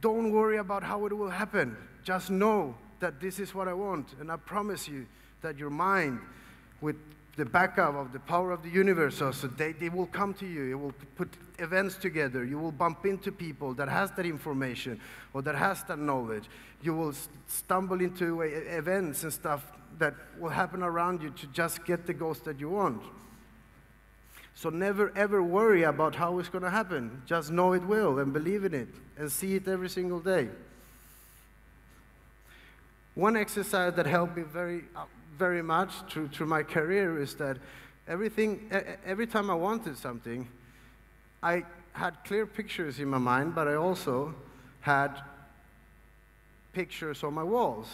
Speaker 2: don't worry about how it will happen. Just know that this is what I want. And I promise you that your mind, with the backup of the power of the universe also, they, they will come to you. It will put events together. You will bump into people that has that information or that has that knowledge. You will stumble into events and stuff that will happen around you to just get the goals that you want. So never ever worry about how it's going to happen. Just know it will and believe in it and see it every single day. One exercise that helped me very, uh, very much through, through my career is that everything, every time I wanted something, I had clear pictures in my mind, but I also had pictures on my walls.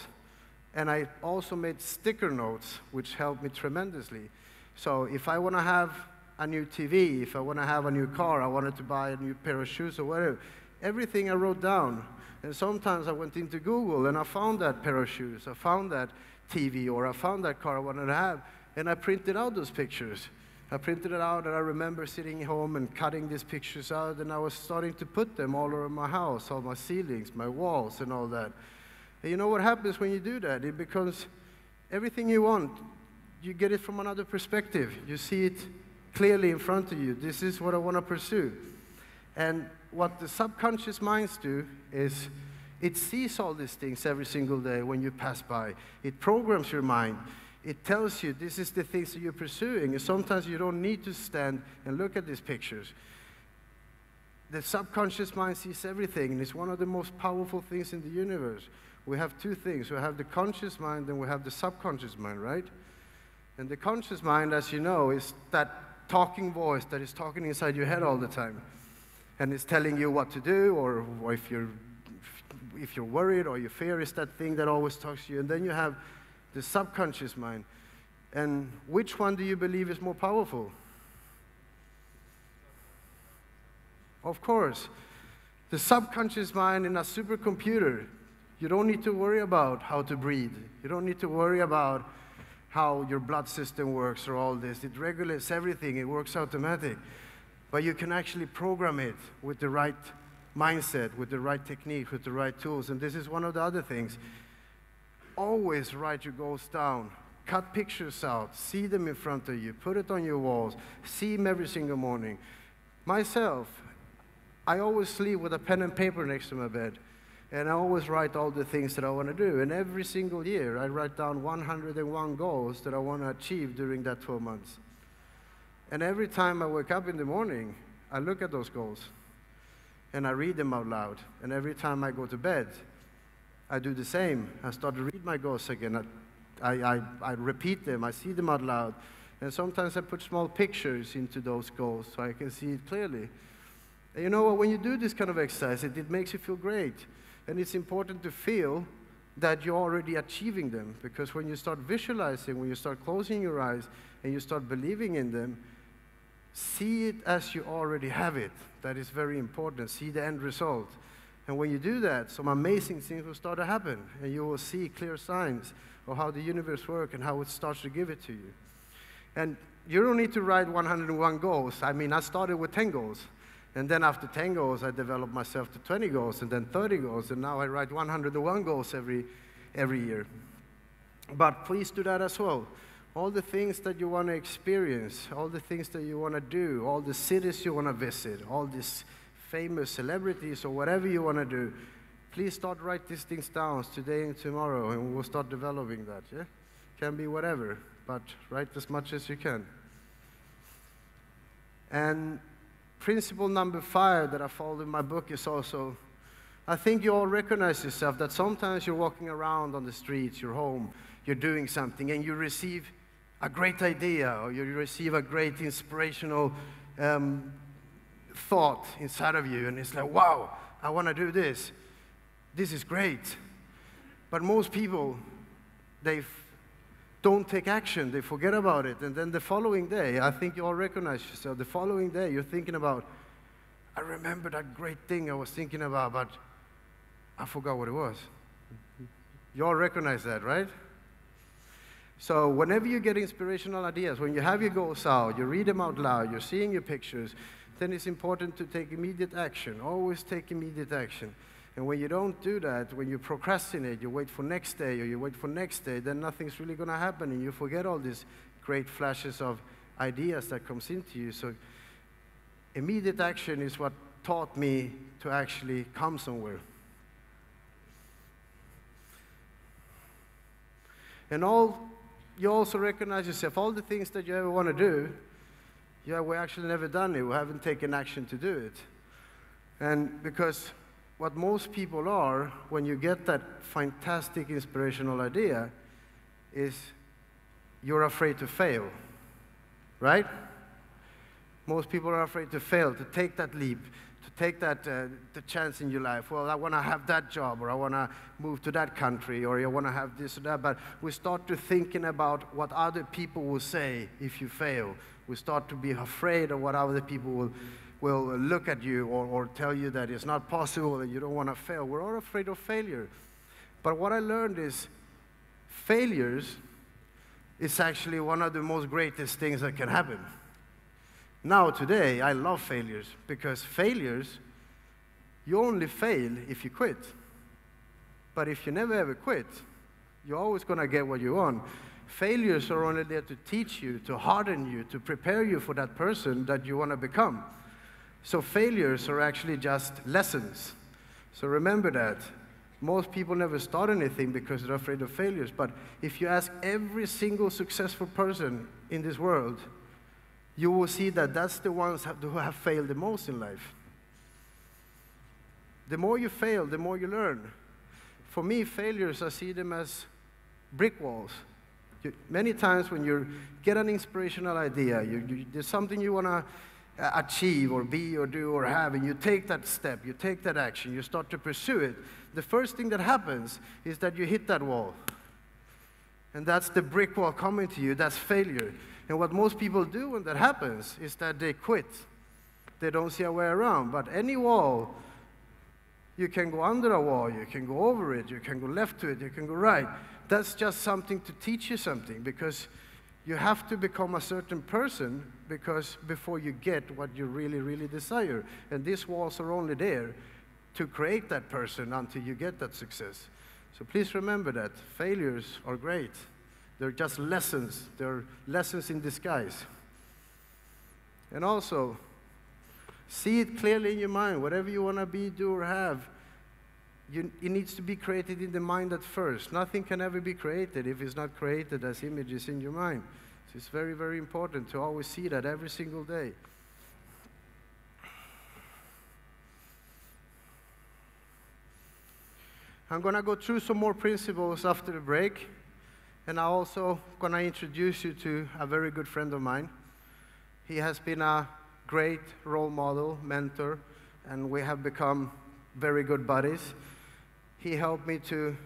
Speaker 2: And I also made sticker notes, which helped me tremendously. So if I want to have a new TV, if I want to have a new car, I wanted to buy a new pair of shoes or whatever, everything I wrote down. And sometimes I went into Google and I found that pair of shoes, I found that TV, or I found that car I wanted to have, and I printed out those pictures. I printed it out, and I remember sitting home and cutting these pictures out, and I was starting to put them all over my house, all my ceilings, my walls, and all that. And you know what happens when you do that? It becomes everything you want. You get it from another perspective. You see it clearly in front of you. This is what I want to pursue. And what the subconscious minds do is it sees all these things every single day when you pass by. It programs your mind it tells you this is the things that you're pursuing. And sometimes you don't need to stand and look at these pictures. The subconscious mind sees everything, and it's one of the most powerful things in the universe. We have two things we have the conscious mind and we have the subconscious mind, right? And the conscious mind, as you know, is that talking voice that is talking inside your head all the time. And it's telling you what to do, or, or if, you're, if you're worried or you fear is that thing that always talks to you. And then you have the subconscious mind. And which one do you believe is more powerful? Of course, the subconscious mind in a supercomputer. You don't need to worry about how to breathe. You don't need to worry about how your blood system works or all this. It regulates everything, it works automatic. But you can actually program it with the right mindset, with the right technique, with the right tools. And this is one of the other things always write your goals down. Cut pictures out, see them in front of you, put it on your walls, see them every single morning. Myself, I always sleep with a pen and paper next to my bed. And I always write all the things that I want to do. And every single year, I write down 101 goals that I want to achieve during that 12 months. And every time I wake up in the morning, I look at those goals and I read them out loud. And every time I go to bed, I do the same. I start to read my goals again. I, I, I, repeat them, I see them out loud. And sometimes I put small pictures into those goals so I can see it clearly. And you know what? When you do this kind of exercise, it, it makes you feel great. And it's important to feel that you're already achieving them. Because when you start visualizing, when you start closing your eyes and you start believing in them, see it as you already have it. That is very important. See the end result. And when you do that, some amazing things will start to happen, and you will see clear signs of how the universe works and how it starts to give it to you. And you don't need to write 101 goals. I mean, I started with 10 goals. And then after 10 goals, I developed myself to 20 goals, and then 30 goals, and now I write 101 goals every, every year. But please do that as well. All the things that you want to experience, all the things that you want to do, all the cities you want to visit, all these famous celebrities or whatever you want to do, please start write these things down today and tomorrow, and we'll start developing that. Yeah, can be whatever, but write as much as you can. And principle number five that I followed in my book is also, I think you all recognize yourself that sometimes you're walking around on the streets, you're home, you're doing something, and you receive a great idea or you receive a great inspirational um, thought inside of you, and it's like, wow, I want to do this. This is great. But most people, they don't take action, they forget about it. And then the following day, I think you all recognize yourself. The following day, you're thinking about, I remember that great thing I was thinking about, but I forgot what it was. You all recognize that, right? So, whenever you get inspirational ideas, when you have your goals out, you read them out loud, you're seeing your pictures, then it's important to take immediate action. Always take immediate action. And when you don't do that, when you procrastinate, you wait for next day or you wait for next day, then nothing's really going to happen and you forget all these great flashes of ideas that comes into you. So immediate action is what taught me to actually come somewhere. And all you also recognize yourself, all the things that you ever want to do, yeah, we actually never done it. We haven't taken action to do it. And because what most people are, when you get that fantastic inspirational idea, is you're afraid to fail, right? Most people are afraid to fail, to take that leap, to take that uh, the chance in your life. Well, I want to have that job, or I want to move to that country, or I want to have this or that. But we start to thinking about what other people will say if you fail. We start to be afraid of what other people will, will look at you or, or tell you that it's not possible and you don't want to fail. We're all afraid of failure. But what I learned is failures is actually one of the most greatest things that can happen. Now, today, I love failures because failures, you only fail if you quit. But if you never ever quit, you're always going to get what you want. Failures are only there to teach you, to harden you, to prepare you for that person that you want to become. So failures are actually just lessons. So remember that. Most people never start anything because they're afraid of failures. But if you ask every single successful person in this world, you will see that that's the ones who have failed the most in life. The more you fail, the more you learn. For me, failures, I see them as brick walls. Many times when you get an inspirational idea, you, you, there's something you want to achieve or be or do or have, and you take that step, you take that action, you start to pursue it, the first thing that happens is that you hit that wall. And that's the brick wall coming to you, that's failure. And what most people do when that happens is that they quit. They don't see a way around. But any wall, you can go under a wall, you can go over it, you can go left to it, you can go right. That's just something to teach you something because you have to become a certain person because before you get what you really, really desire. And these walls are only there to create that person until you get that success. So please remember that failures are great. They're just lessons. They're lessons in disguise. And also, see it clearly in your mind. Whatever you want to be, do, or have, you, it needs to be created in the mind at first. Nothing can ever be created if it's not created as images in your mind. It's very, very important to always see that every single day. I'm going to go through some more principles after the break. And I'm also going to introduce you to a very good friend of mine. He has been a great role model, mentor, and we have become very good buddies. He helped me to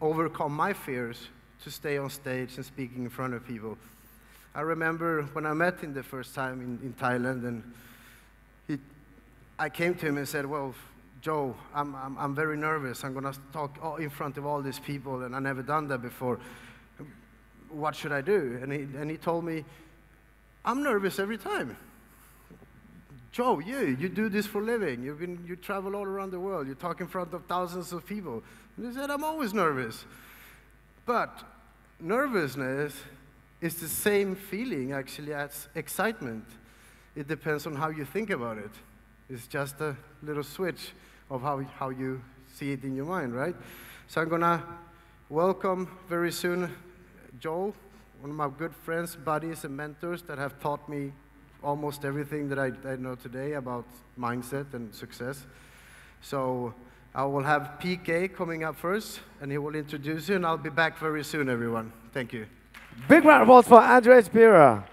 Speaker 2: overcome my fears to stay on stage and speaking in front of people. I remember when I met him the first time in, in Thailand, and he, I came to him and said, Well, Joe, I'm, I'm, I'm very nervous. I'm going to talk in front of all these people, and I've never done that before what should I do? And he, and he told me, I'm nervous every time. Joe, you, you do this for a living. You've been, you travel all around the world. You talk in front of thousands of people. And he said, I'm always nervous. But nervousness is the same feeling, actually, as excitement. It depends on how you think about it. It's just a little switch of how, how you see it in your mind, right? So I'm going to welcome very soon Joel, one of my good friends, buddies, and mentors that have taught me almost everything that I, I know today about mindset and success. So I will have PK coming up first, and he will introduce you, and I'll be back very soon, everyone. Thank you.
Speaker 4: Big round of applause for Andres Pira.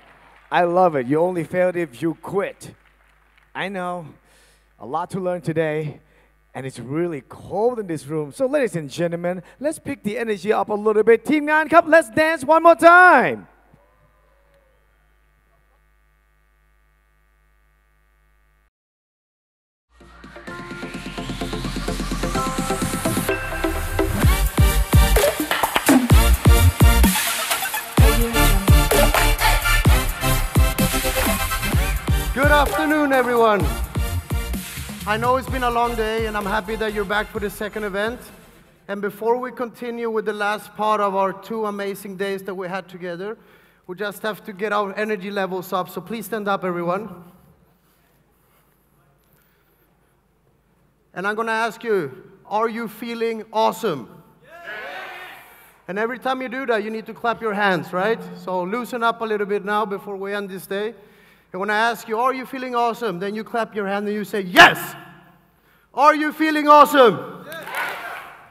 Speaker 4: I love it. You only failed if you quit. I know. A lot to learn today and it's really cold in this room. So ladies and gentlemen, let's pick the energy up a little bit. Team 9 Cup, let's dance one more time.
Speaker 2: Good afternoon, everyone. I know it's been a long day, and I'm happy that you're back for the second event. And before we continue with the last part of our two amazing days that we had together, we just have to get our energy levels up. So please stand up, everyone. And I'm going to ask you, are you feeling awesome? And every time you do that, you need to clap your hands, right? So loosen up a little bit now before we end this day. And when I ask you, are you feeling awesome? Then you clap your hand and you say, yes. Are you feeling awesome? Yes.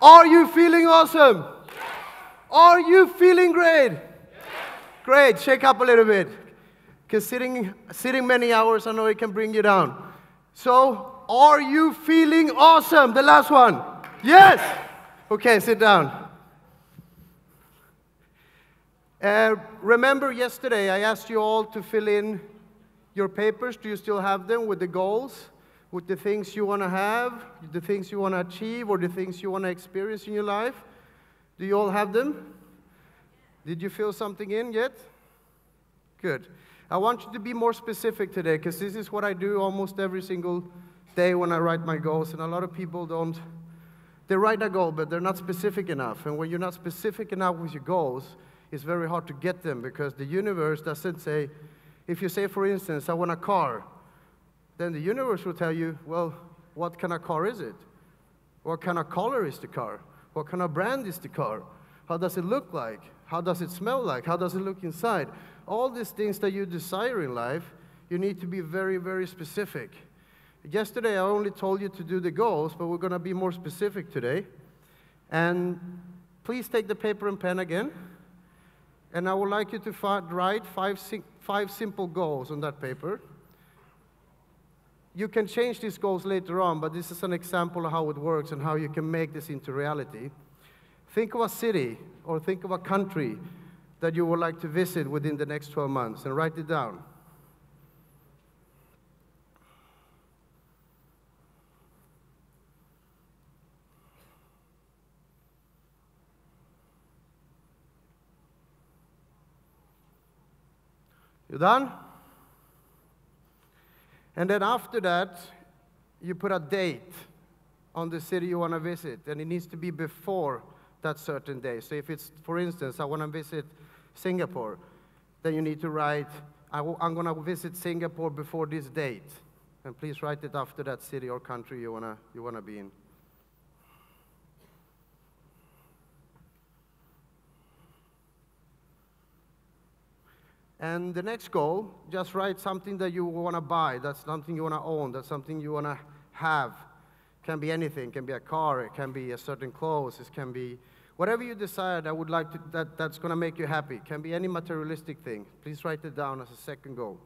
Speaker 2: Are you feeling awesome? Yes. Are you feeling great? Yes. Great. Shake up a little bit. Because sitting, sitting many hours, I know it can bring you down. So, are you feeling awesome? The last one. Yes. Okay, sit down. Uh, remember yesterday I asked you all to fill in your papers, do you still have them with the goals, with the things you want to have, the things you want to achieve, or the things you want to experience in your life? Do you all have them? Did you fill something in yet? Good. I want you to be more specific today because this is what I do almost every single day when I write my goals, and a lot of people don't. They write a goal, but they're not specific enough. And when you're not specific enough with your goals, it's very hard to get them because the universe doesn't say, if you say, for instance, I want a car, then the universe will tell you, well, what kind of car is it? What kind of color is the car? What kind of brand is the car? How does it look like? How does it smell like? How does it look inside? All these things that you desire in life, you need to be very, very specific. Yesterday, I only told you to do the goals, but we're going to be more specific today. And please take the paper and pen again. And I would like you to write five, five simple goals on that paper. You can change these goals later on, but this is an example of how it works and how you can make this into reality. Think of a city or think of a country that you would like to visit within the next 12 months and write it down. You done? And then after that, you put a date on the city you want to visit, and it needs to be before that certain day. So if it's, for instance, I want to visit Singapore, then you need to write, i w- I'm going to visit Singapore before this date. And please write it after that city or country you want to you wanna be in. And the next goal, just write something that you want to buy, that's something you want to own, that's something you want to have. Can be anything, can be a car, it can be a certain clothes, it can be whatever you decide I would like to, that, that's going to make you happy. Can be any materialistic thing. Please write it down as a second goal.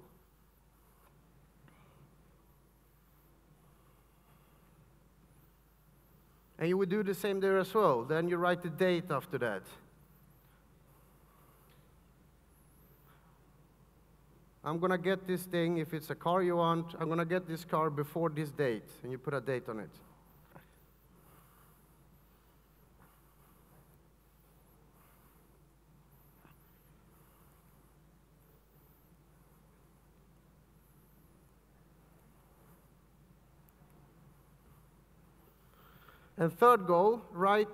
Speaker 2: And you would do the same there as well. Then you write the date after that. I'm going to get this thing, if it's a car you want, I'm going to get this car before this date, and you put a date on it. And third goal, write,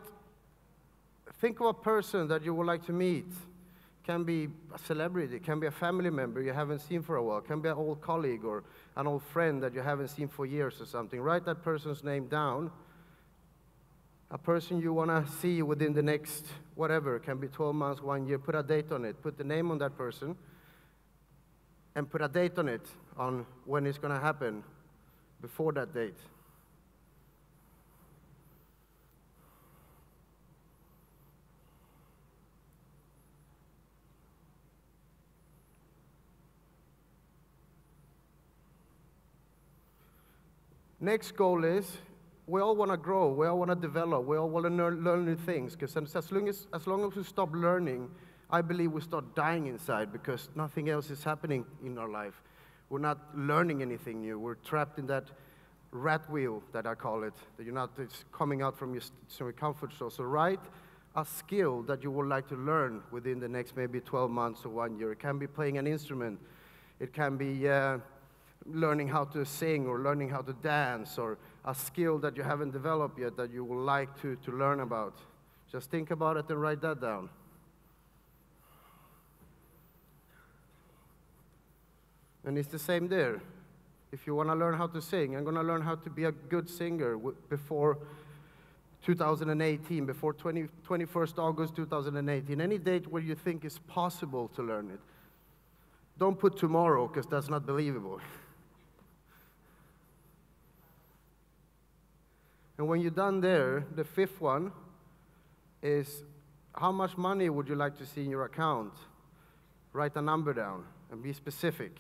Speaker 2: think of a person that you would like to meet can be a celebrity, can be a family member you haven't seen for a while, can be an old colleague or an old friend that you haven't seen for years or something. Write that person's name down. A person you want to see within the next whatever, can be 12 months, one year. Put a date on it. Put the name on that person and put a date on it on when it's going to happen before that date. Next goal is we all want to grow, we all want to develop, we all want to learn, new things. Because as long as, as long as we stop learning, I believe we start dying inside because nothing else is happening in our life. We're not learning anything new. We're trapped in that rat wheel that I call it, that you're not it's coming out from your, from your comfort zone. So write a skill that you would like to learn within the next maybe 12 months or one year. It can be playing an instrument. It can be uh, learning how to sing or learning how to dance or a skill that you haven't developed yet that you would like to, to learn about. Just think about it and write that down. And it's the same there. If you want to learn how to sing, I'm going to learn how to be a good singer before 2018, before 20, 21st August 2018. Any date where you think is possible to learn it. Don't put tomorrow because that's not believable. <laughs> And when you're done there, the fifth one is how much money would you like to see in your account? Write a number down and be specific.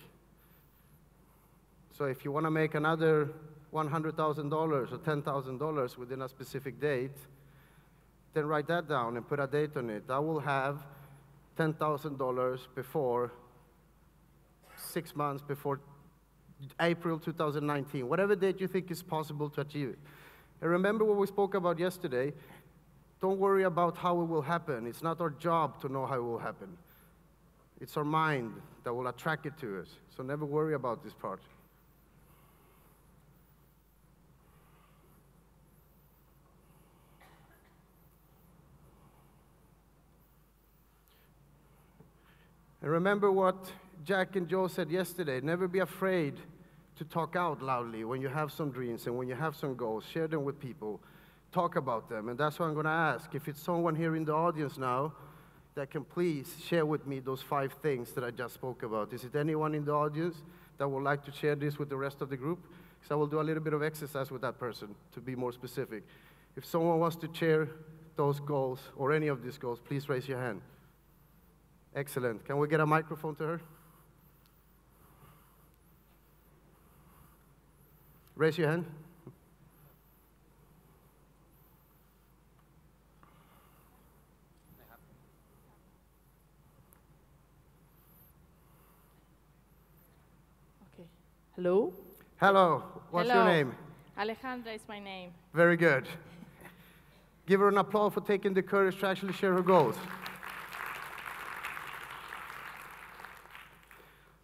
Speaker 2: So if you want to make another $100,000 or $10,000 within a specific date, then write that down and put a date on it. I will have $10,000 before six months before April 2019, whatever date you think is possible to achieve. And remember what we spoke about yesterday. Don't worry about how it will happen. It's not our job to know how it will happen. It's our mind that will attract it to us. So never worry about this part. And remember what Jack and Joe said yesterday never be afraid to talk out loudly when you have some dreams and when you have some goals. Share them with people, talk about them. And that's what I'm going to ask. If it's someone here in the audience now that can please share with me those five things that I just spoke about. Is it anyone in the audience that would like to share this with the rest of the group? Because I will do a little bit of exercise with that person to be more specific. If someone wants to share those goals or any of these goals, please raise your hand. Excellent. Can we get a microphone to her? Raise your hand.
Speaker 6: Okay. Hello?
Speaker 2: Hello. What's your name?
Speaker 6: Alejandra is my name.
Speaker 2: Very good. Give her an applause for taking the courage to actually share her goals.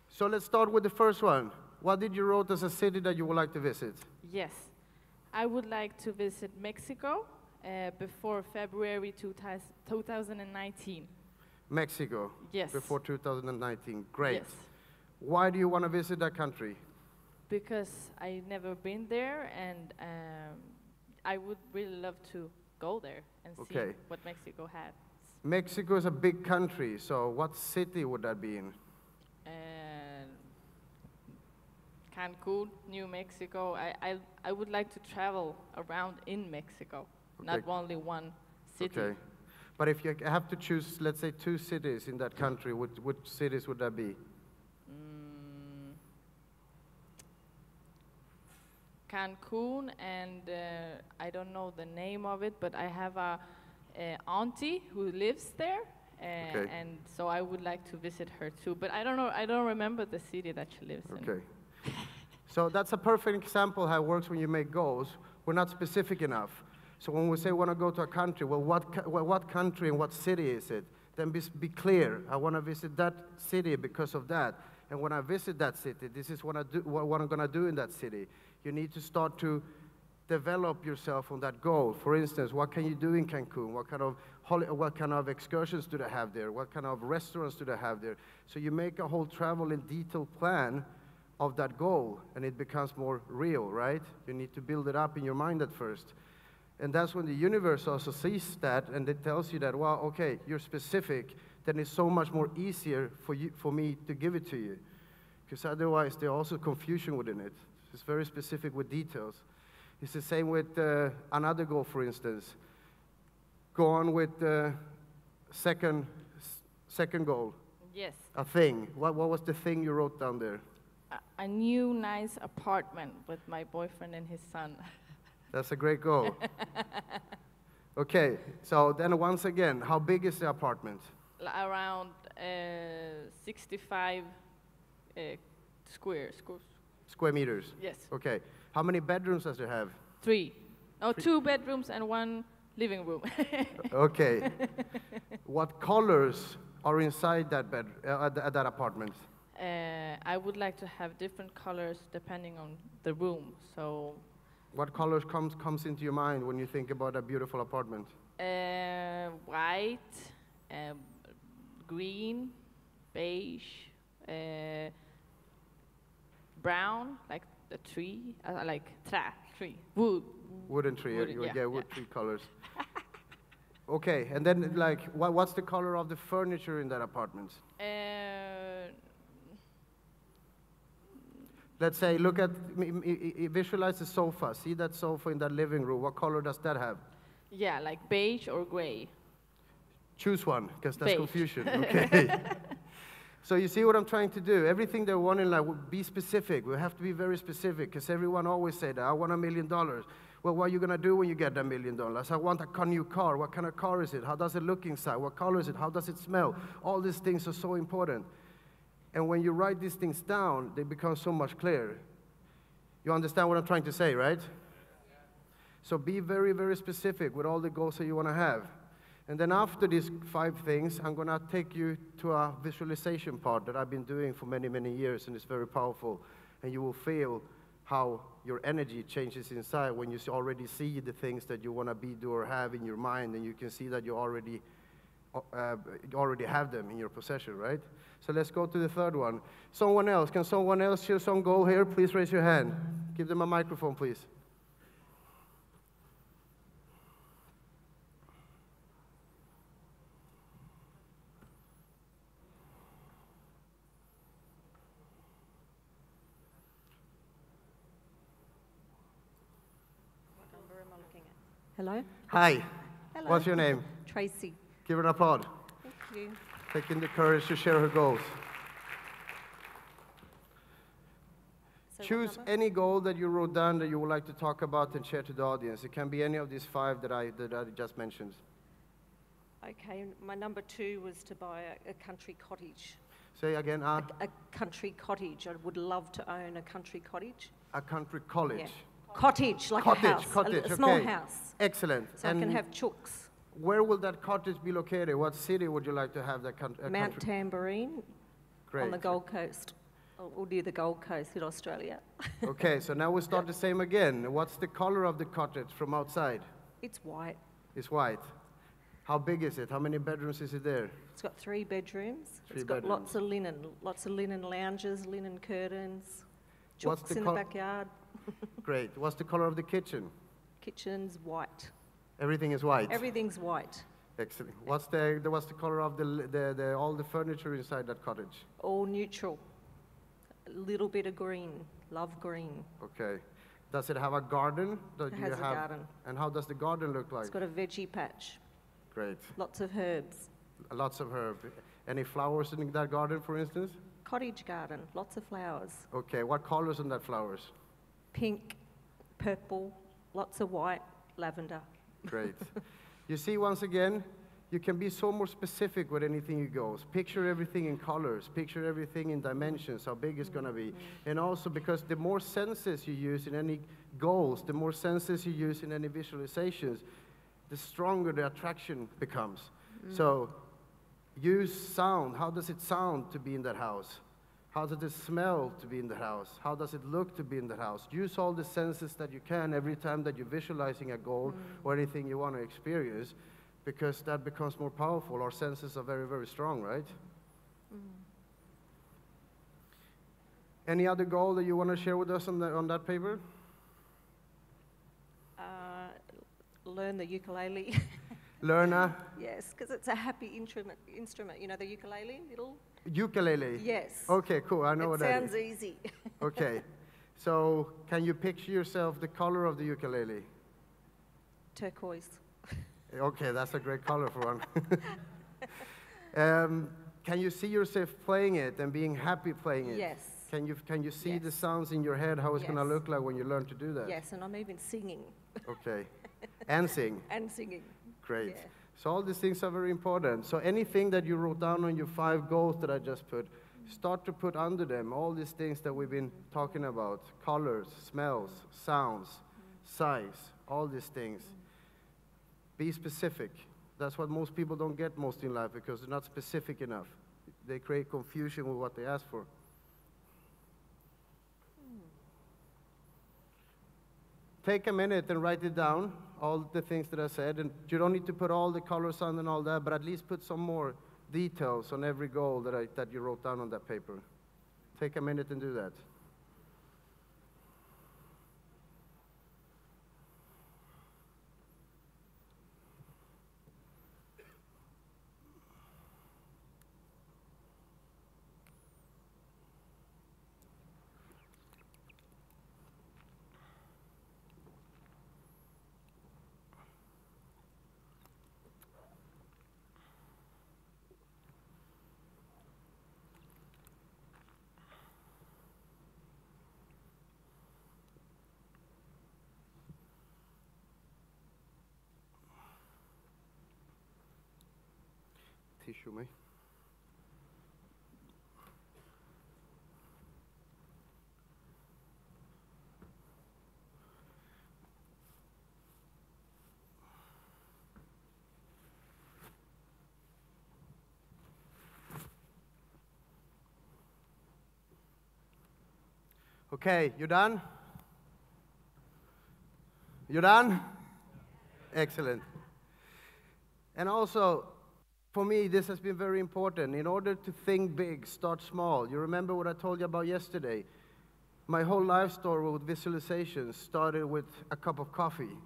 Speaker 2: So let's start with the first one. What did you wrote as a city that you would like to visit?
Speaker 6: Yes. I would like to visit Mexico uh, before February 2019.
Speaker 2: Mexico.
Speaker 6: Yes.
Speaker 2: Before 2019. Great.
Speaker 6: Yes.
Speaker 2: Why do you want to visit that country?
Speaker 6: Because i never been there and um, I would really love to go there and see what Mexico has.
Speaker 2: Mexico is a big country, so what city would that be in?
Speaker 6: And Cancun, New Mexico. I, I, I would like to travel around in Mexico, not only one city.
Speaker 2: Okay. But if you have to choose, let's say, two cities in that country, which, which cities would that be?
Speaker 6: Mm, Cancun, and uh, I don't know the name of it, but I have a, a auntie who lives there, uh,
Speaker 2: Okay.
Speaker 6: and so I would like to visit her too. But I don't know, I don't remember the city that she lives in.
Speaker 2: Okay. So that's a perfect example how it works when you make goals. We're not specific enough. So when we say we want to go to a country, well, what, well, what country and what city is it? Then be, be clear. I want to visit that city because of that. And when I visit that city, this is what, I do, what, what I'm going to do in that city. You need to start to develop yourself on that goal. For instance, what can you do in Cancun? What kind of what kind of excursions do they have there? What kind of restaurants do they have there? So you make a whole travel and detailed plan of that goal, and it becomes more real, right? You need to build it up in your mind at first. And that's when the universe also sees that and it tells you that, well, okay, you're specific, then it's so much more easier for, you, for me to give it to you. Because otherwise, there's also confusion within it. It's very specific with details. It's the same with uh, another goal, for instance. Go on with the second, second goal,
Speaker 6: Yes,
Speaker 2: a thing. What, what was the thing you wrote down there?
Speaker 6: A, new nice apartment with my boyfriend and his son. <laughs>
Speaker 2: That's a great goal. <laughs> okay, so then once again, how big is the apartment?
Speaker 6: Around uh, 65 uh, square, squ-
Speaker 2: Square meters.
Speaker 6: yes,
Speaker 2: Okay. How many bedrooms does it have?
Speaker 6: three. No, two bedrooms and one living room. <laughs>
Speaker 2: Okay. what colors are inside that bed, uh, at that apartment?
Speaker 6: Uh, I would like to have different colors depending on the room. So
Speaker 2: What colors comes comes into your mind when you think about a beautiful apartment?
Speaker 6: uh, white, um, green, beige, uh, brown, like the tree, uh, like trä, tree, wood.
Speaker 2: Wooden tree.
Speaker 6: Wooden,
Speaker 2: you-
Speaker 6: yeah,
Speaker 2: yeah, wood
Speaker 6: yeah.
Speaker 2: tree colors. <laughs> okay, and then like, what, what's the color of the furniture in that apartment? Let's say, look at, m- m- i- i- visualize the sofa. See that sofa in that living room. What color does that have?
Speaker 6: yeah, like beige or gray.
Speaker 2: Choose one, because that's
Speaker 6: Beige.
Speaker 2: confusion. <laughs> Okay. <laughs> so you see what I'm trying to do? Everything they want in life, be specific. We have to be very specific, because everyone always say that, I want a million dollars. Well, what are you going to do when you get that million dollars? I want a new car. What kind of car is it? How does it look inside? What color is it? How does it smell? All these things are so important. And when you write these things down, they become so much clearer. You understand what I'm trying to say, right? So be very, very specific with all the goals that you want to have. And then after these five things, I'm going to take you to a visualization part that I've been doing for many, many years, and it's very powerful. And you will feel how your energy changes inside when you already see the things that you want to be, do, or have in your mind, and you can see that you already, uh, you already have them in your possession, right? So let's go to the third one. Someone else, can someone else share some goal here? Please raise your hand. Give them a microphone, please.
Speaker 7: Hello?
Speaker 2: Hi.
Speaker 7: Hello.
Speaker 2: What's your name?
Speaker 7: Tracy.
Speaker 2: Give her an applaud.
Speaker 7: Thank you.
Speaker 2: Taking the courage to share her goals.
Speaker 7: So
Speaker 2: Choose any goal that you wrote down that you would like to talk about and share to the audience. It can be any of these five that I, that I just mentioned.
Speaker 7: Okay, my number two was to buy a, a country cottage.
Speaker 2: Say again, uh,
Speaker 7: A country cottage. I would love to own a country cottage.
Speaker 2: a country college.
Speaker 7: Yeah. Cottage, like
Speaker 2: Cottage,
Speaker 7: a house. a-
Speaker 2: cottage,
Speaker 7: a, small
Speaker 2: okay.
Speaker 7: house.
Speaker 2: Excellent.
Speaker 7: So I can have chooks.
Speaker 2: Where will that cottage be located? What city would you like to have that uh,
Speaker 7: Mount
Speaker 2: country?
Speaker 7: Tamborine
Speaker 2: Great.
Speaker 7: on the Gold Coast. Or near the Gold Coast in Australia. <laughs>
Speaker 2: okay, so now we start the same again. What's the color of the cottage from outside?
Speaker 7: it's white.
Speaker 2: It's white. How big is it? How many bedrooms is it there?
Speaker 7: It's got three bedrooms.
Speaker 2: Three
Speaker 7: it's got lots of linen, lots of linen lounges, linen curtains,
Speaker 2: What's
Speaker 7: chooks
Speaker 2: the
Speaker 7: in
Speaker 2: col-
Speaker 7: the backyard. <laughs>
Speaker 2: Great. What's the color of the kitchen?
Speaker 7: Kitchen's white.
Speaker 2: Everything is white.
Speaker 7: Everything's white.
Speaker 2: Excellent. What's the, the what's the color of the, the, the all the furniture inside that cottage?
Speaker 7: all neutral. A little bit of green. Love green.
Speaker 2: Okay. Does it have a garden? Do
Speaker 7: It
Speaker 2: you
Speaker 7: has a
Speaker 2: have-
Speaker 7: garden.
Speaker 2: And how does the garden look like?
Speaker 7: It's got a veggie patch.
Speaker 2: Great.
Speaker 7: Lots of herbs.
Speaker 2: Lots of herbs. Any flowers in that garden, for instance?
Speaker 7: Cottage garden. Lots of flowers.
Speaker 2: Okay. What colors in that flowers?
Speaker 7: Pink, purple, lots of white, lavender.
Speaker 2: Great. you see, once again, you can be so more specific with anything you goes. Picture everything in colors, picture everything in dimensions, how big it's going to be. And also because the more senses you use in any goals, the more senses you use in any visualizations, the stronger the attraction becomes. Mm. So use sound. How does it sound to be in that house? How does it smell to be in the house? How does it look to be in the house? Use all the senses that you can every time that you're visualizing a goal or anything you want to experience because that becomes more powerful. Our senses are very, very strong, right? Any other goal that you want to share with us on, the, on that paper?
Speaker 7: Uh, learn the ukulele.
Speaker 2: Learner? <laughs>
Speaker 7: yes, because it's a happy instrument. Instrument, you know, the ukulele, little.
Speaker 2: Ukulele.
Speaker 7: Yes.
Speaker 2: Okay, cool. I know
Speaker 7: it
Speaker 2: what that is.
Speaker 7: sounds easy. <laughs>
Speaker 2: Okay. So, can you picture yourself the color of the ukulele?
Speaker 7: Turquoise. <laughs>
Speaker 2: Okay, that's a great color for one. <laughs> um, can you see yourself playing it and being happy playing it?
Speaker 7: Yes.
Speaker 2: Can you, can you see the sounds in your head, how it's going to look like when you learn to do that?
Speaker 7: Yes, and I'm even singing
Speaker 2: Okay. and sing.
Speaker 7: and singing.
Speaker 2: Great.
Speaker 7: Yeah.
Speaker 2: So all these things are very important. So anything that you wrote down on your five goals that I just put, start to put under them all these things that we've been talking about: colors, smells, sounds, size, all these things. Be specific. That's what most people don't get most in life because they're not specific enough. They create confusion with what they ask for. Take a minute and write it down, all the things that I said. And you don't need to put all the colors on and all that, but at least put some more details on every goal that, I, that you wrote down on that paper. Take a minute and do that. show me. Okay, you done? You done? Excellent. And also, for me, this has been very important. In order to think big, start small. You remember what I told you about yesterday? My whole life story with visualizations started with a cup of coffee.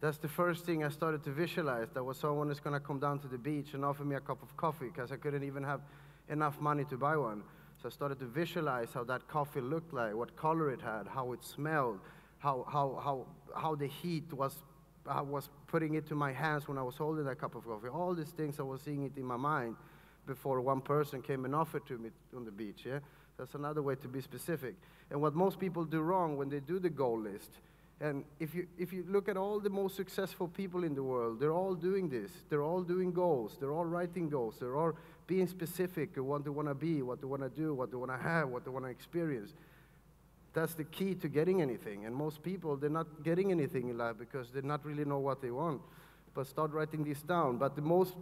Speaker 2: That's the first thing I started to visualize. That was someone is going to come down to the beach and offer me a cup of coffee because I couldn't even have enough money to buy one. So I started to visualize how that coffee looked like, what color it had, how it smelled, how, how, how, how the heat was I was putting it to my hands when I was holding that cup of coffee. All these things I was seeing it in my mind before one person came and offered to me on the beach. Yeah, that's another way to be specific. And what most people do wrong when they do the goal list, and if you if you look at all the most successful people in the world, they're all doing this. They're all doing goals. They're all writing goals. They're all being specific of what they want to be, what they want to do, what they want to have, what they want to experience. That's the key to getting anything. And most people, they're not getting anything in life because they not really know what they want. But start writing this down. But the most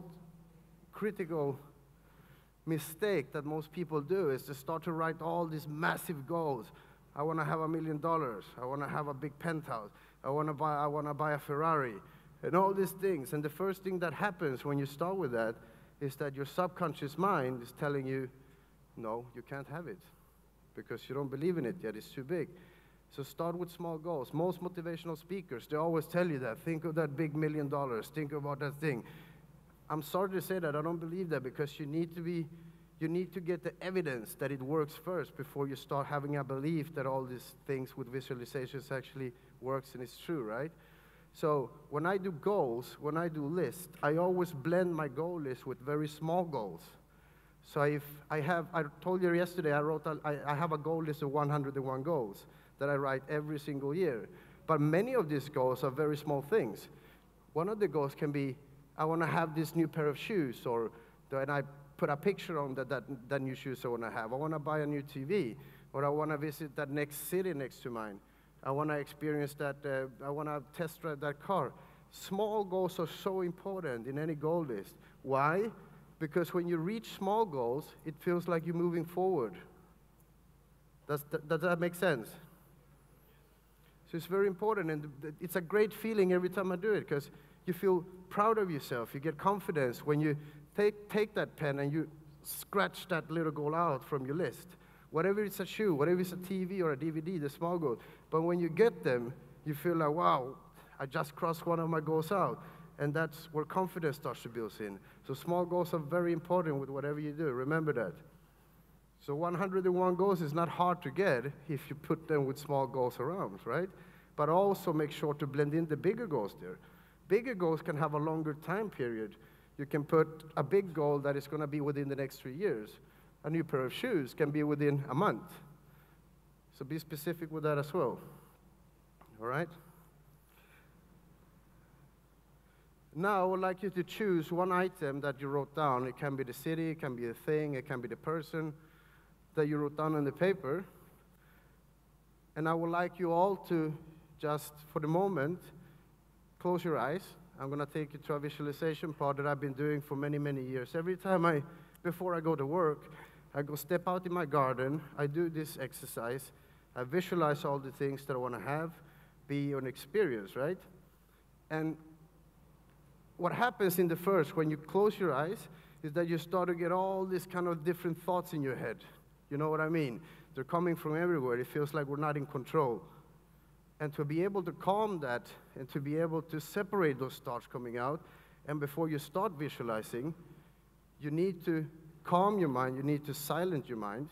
Speaker 2: critical mistake that most people do is to start to write all these massive goals. I want to have a million dollars. I want to have a big penthouse. I want to buy I want to buy a Ferrari. And all these things. And the first thing that happens when you start with that is that your subconscious mind is telling you, no, you can't have it because you don't believe in it yet. It's too big. So start with small goals. Most motivational speakers, they always tell you that. Think of that big million dollars. Think about that thing. I'm sorry to say that. I don't believe that because you need to be, you need to get the evidence that it works first before you start having a belief that all these things with visualizations actually works and it's true, right? So when I do goals, when I do lists, I always blend my goal list with very small goals. So if I have, I told you yesterday, I wrote, a, I, I have a goal list of 101 goals that I write every single year. But many of these goals are very small things. One of the goals can be, I want to have this new pair of shoes, or and I put a picture on that, that, that new shoes I want to have. I want to buy a new TV, or I want to visit that next city next to mine. I want to experience that, uh, I want to test drive that car. Small goals are so important in any goal list. Why? Because when you reach small goals, it feels like you're moving forward. Does, does that make sense? So it's very important, and it's a great feeling every time I do it because you feel proud of yourself. You get confidence when you take, take that pen and you scratch that little goal out from your list. Whatever it's a shoe, whatever it's a TV or a DVD, the small goal. But when you get them, you feel like, wow, I just crossed one of my goals out. And that's where confidence starts to build in. So small goals are very important with whatever you do. Remember that. So 101 goals is not hard to get if you put them with small goals around, right? But also make sure to blend in the bigger goals there. Bigger goals can have a longer time period. You can put a big goal that is going to be within the next three years. A new pair of shoes can be within a month. So be specific with that as well. All right? Now, I would like you to choose one item that you wrote down. It can be the city, it can be a thing, it can be the person that you wrote down on the paper. And I would like you all to just, for the moment, close your eyes. I'm going to take you to a visualization part that I've been doing for many, many years. Every time I, before I go to work, I go step out in my garden, I do this exercise, I visualize all the things that I want to have, be an experience, right? And what happens in the first, when you close your eyes, is that you start to get all these kind of different thoughts in your head. You know what I mean? They're coming from everywhere. It feels like we're not in control. And to be able to calm that and to be able to separate those thoughts coming out, and before you start visualizing, you need to calm your mind, you need to silence your mind.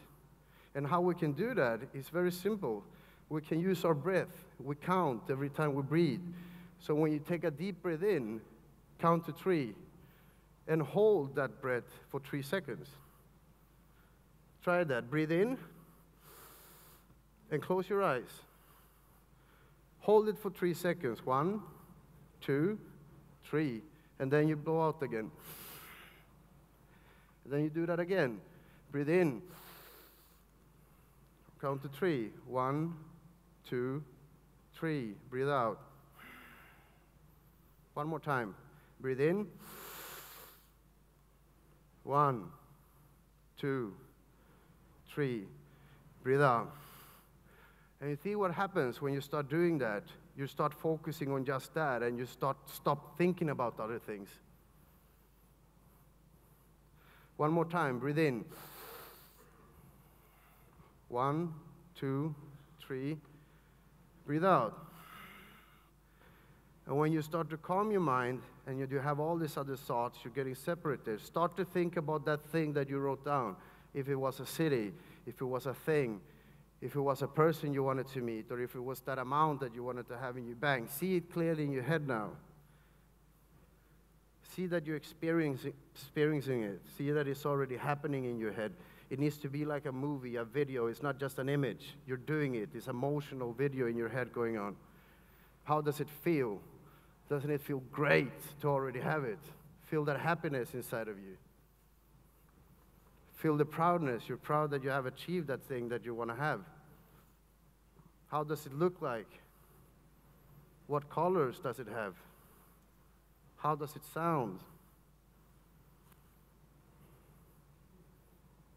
Speaker 2: And how we can do that is very simple. We can use our breath. We count every time we breathe. So when you take a deep breath in, count to three, and hold that breath for three seconds. Try that. Breathe in and close your eyes. Hold it for three seconds. One, two, three. And then you blow out again. And then you do that again. Breathe in. Count to three. One, two, three. Breathe out. One more time. Breathe in. One, two, three. Breathe out. And you see what happens when you start doing that? You start focusing on just that and you start stop thinking about other things. One more time, breathe in. One, two, three. Breathe out. And when you start to calm your mind and you do have all these other thoughts, you're getting separated. Start to think about that thing that you wrote down. If it was a city, if it was a thing, if it was a person you wanted to meet, or if it was that amount that you wanted to have in your bank. See it clearly in your head now. See that you're experiencing, experiencing it. See that it's already happening in your head. It needs to be like a movie, a video. It's not just an image. You're doing it. It's emotional video in your head going on. How does it feel? Doesn't it feel great to already have it? Feel that happiness inside of you. Feel the proudness. You're proud that you have achieved that thing that you want to have. How does it look like? What colors does it have? How does it sound?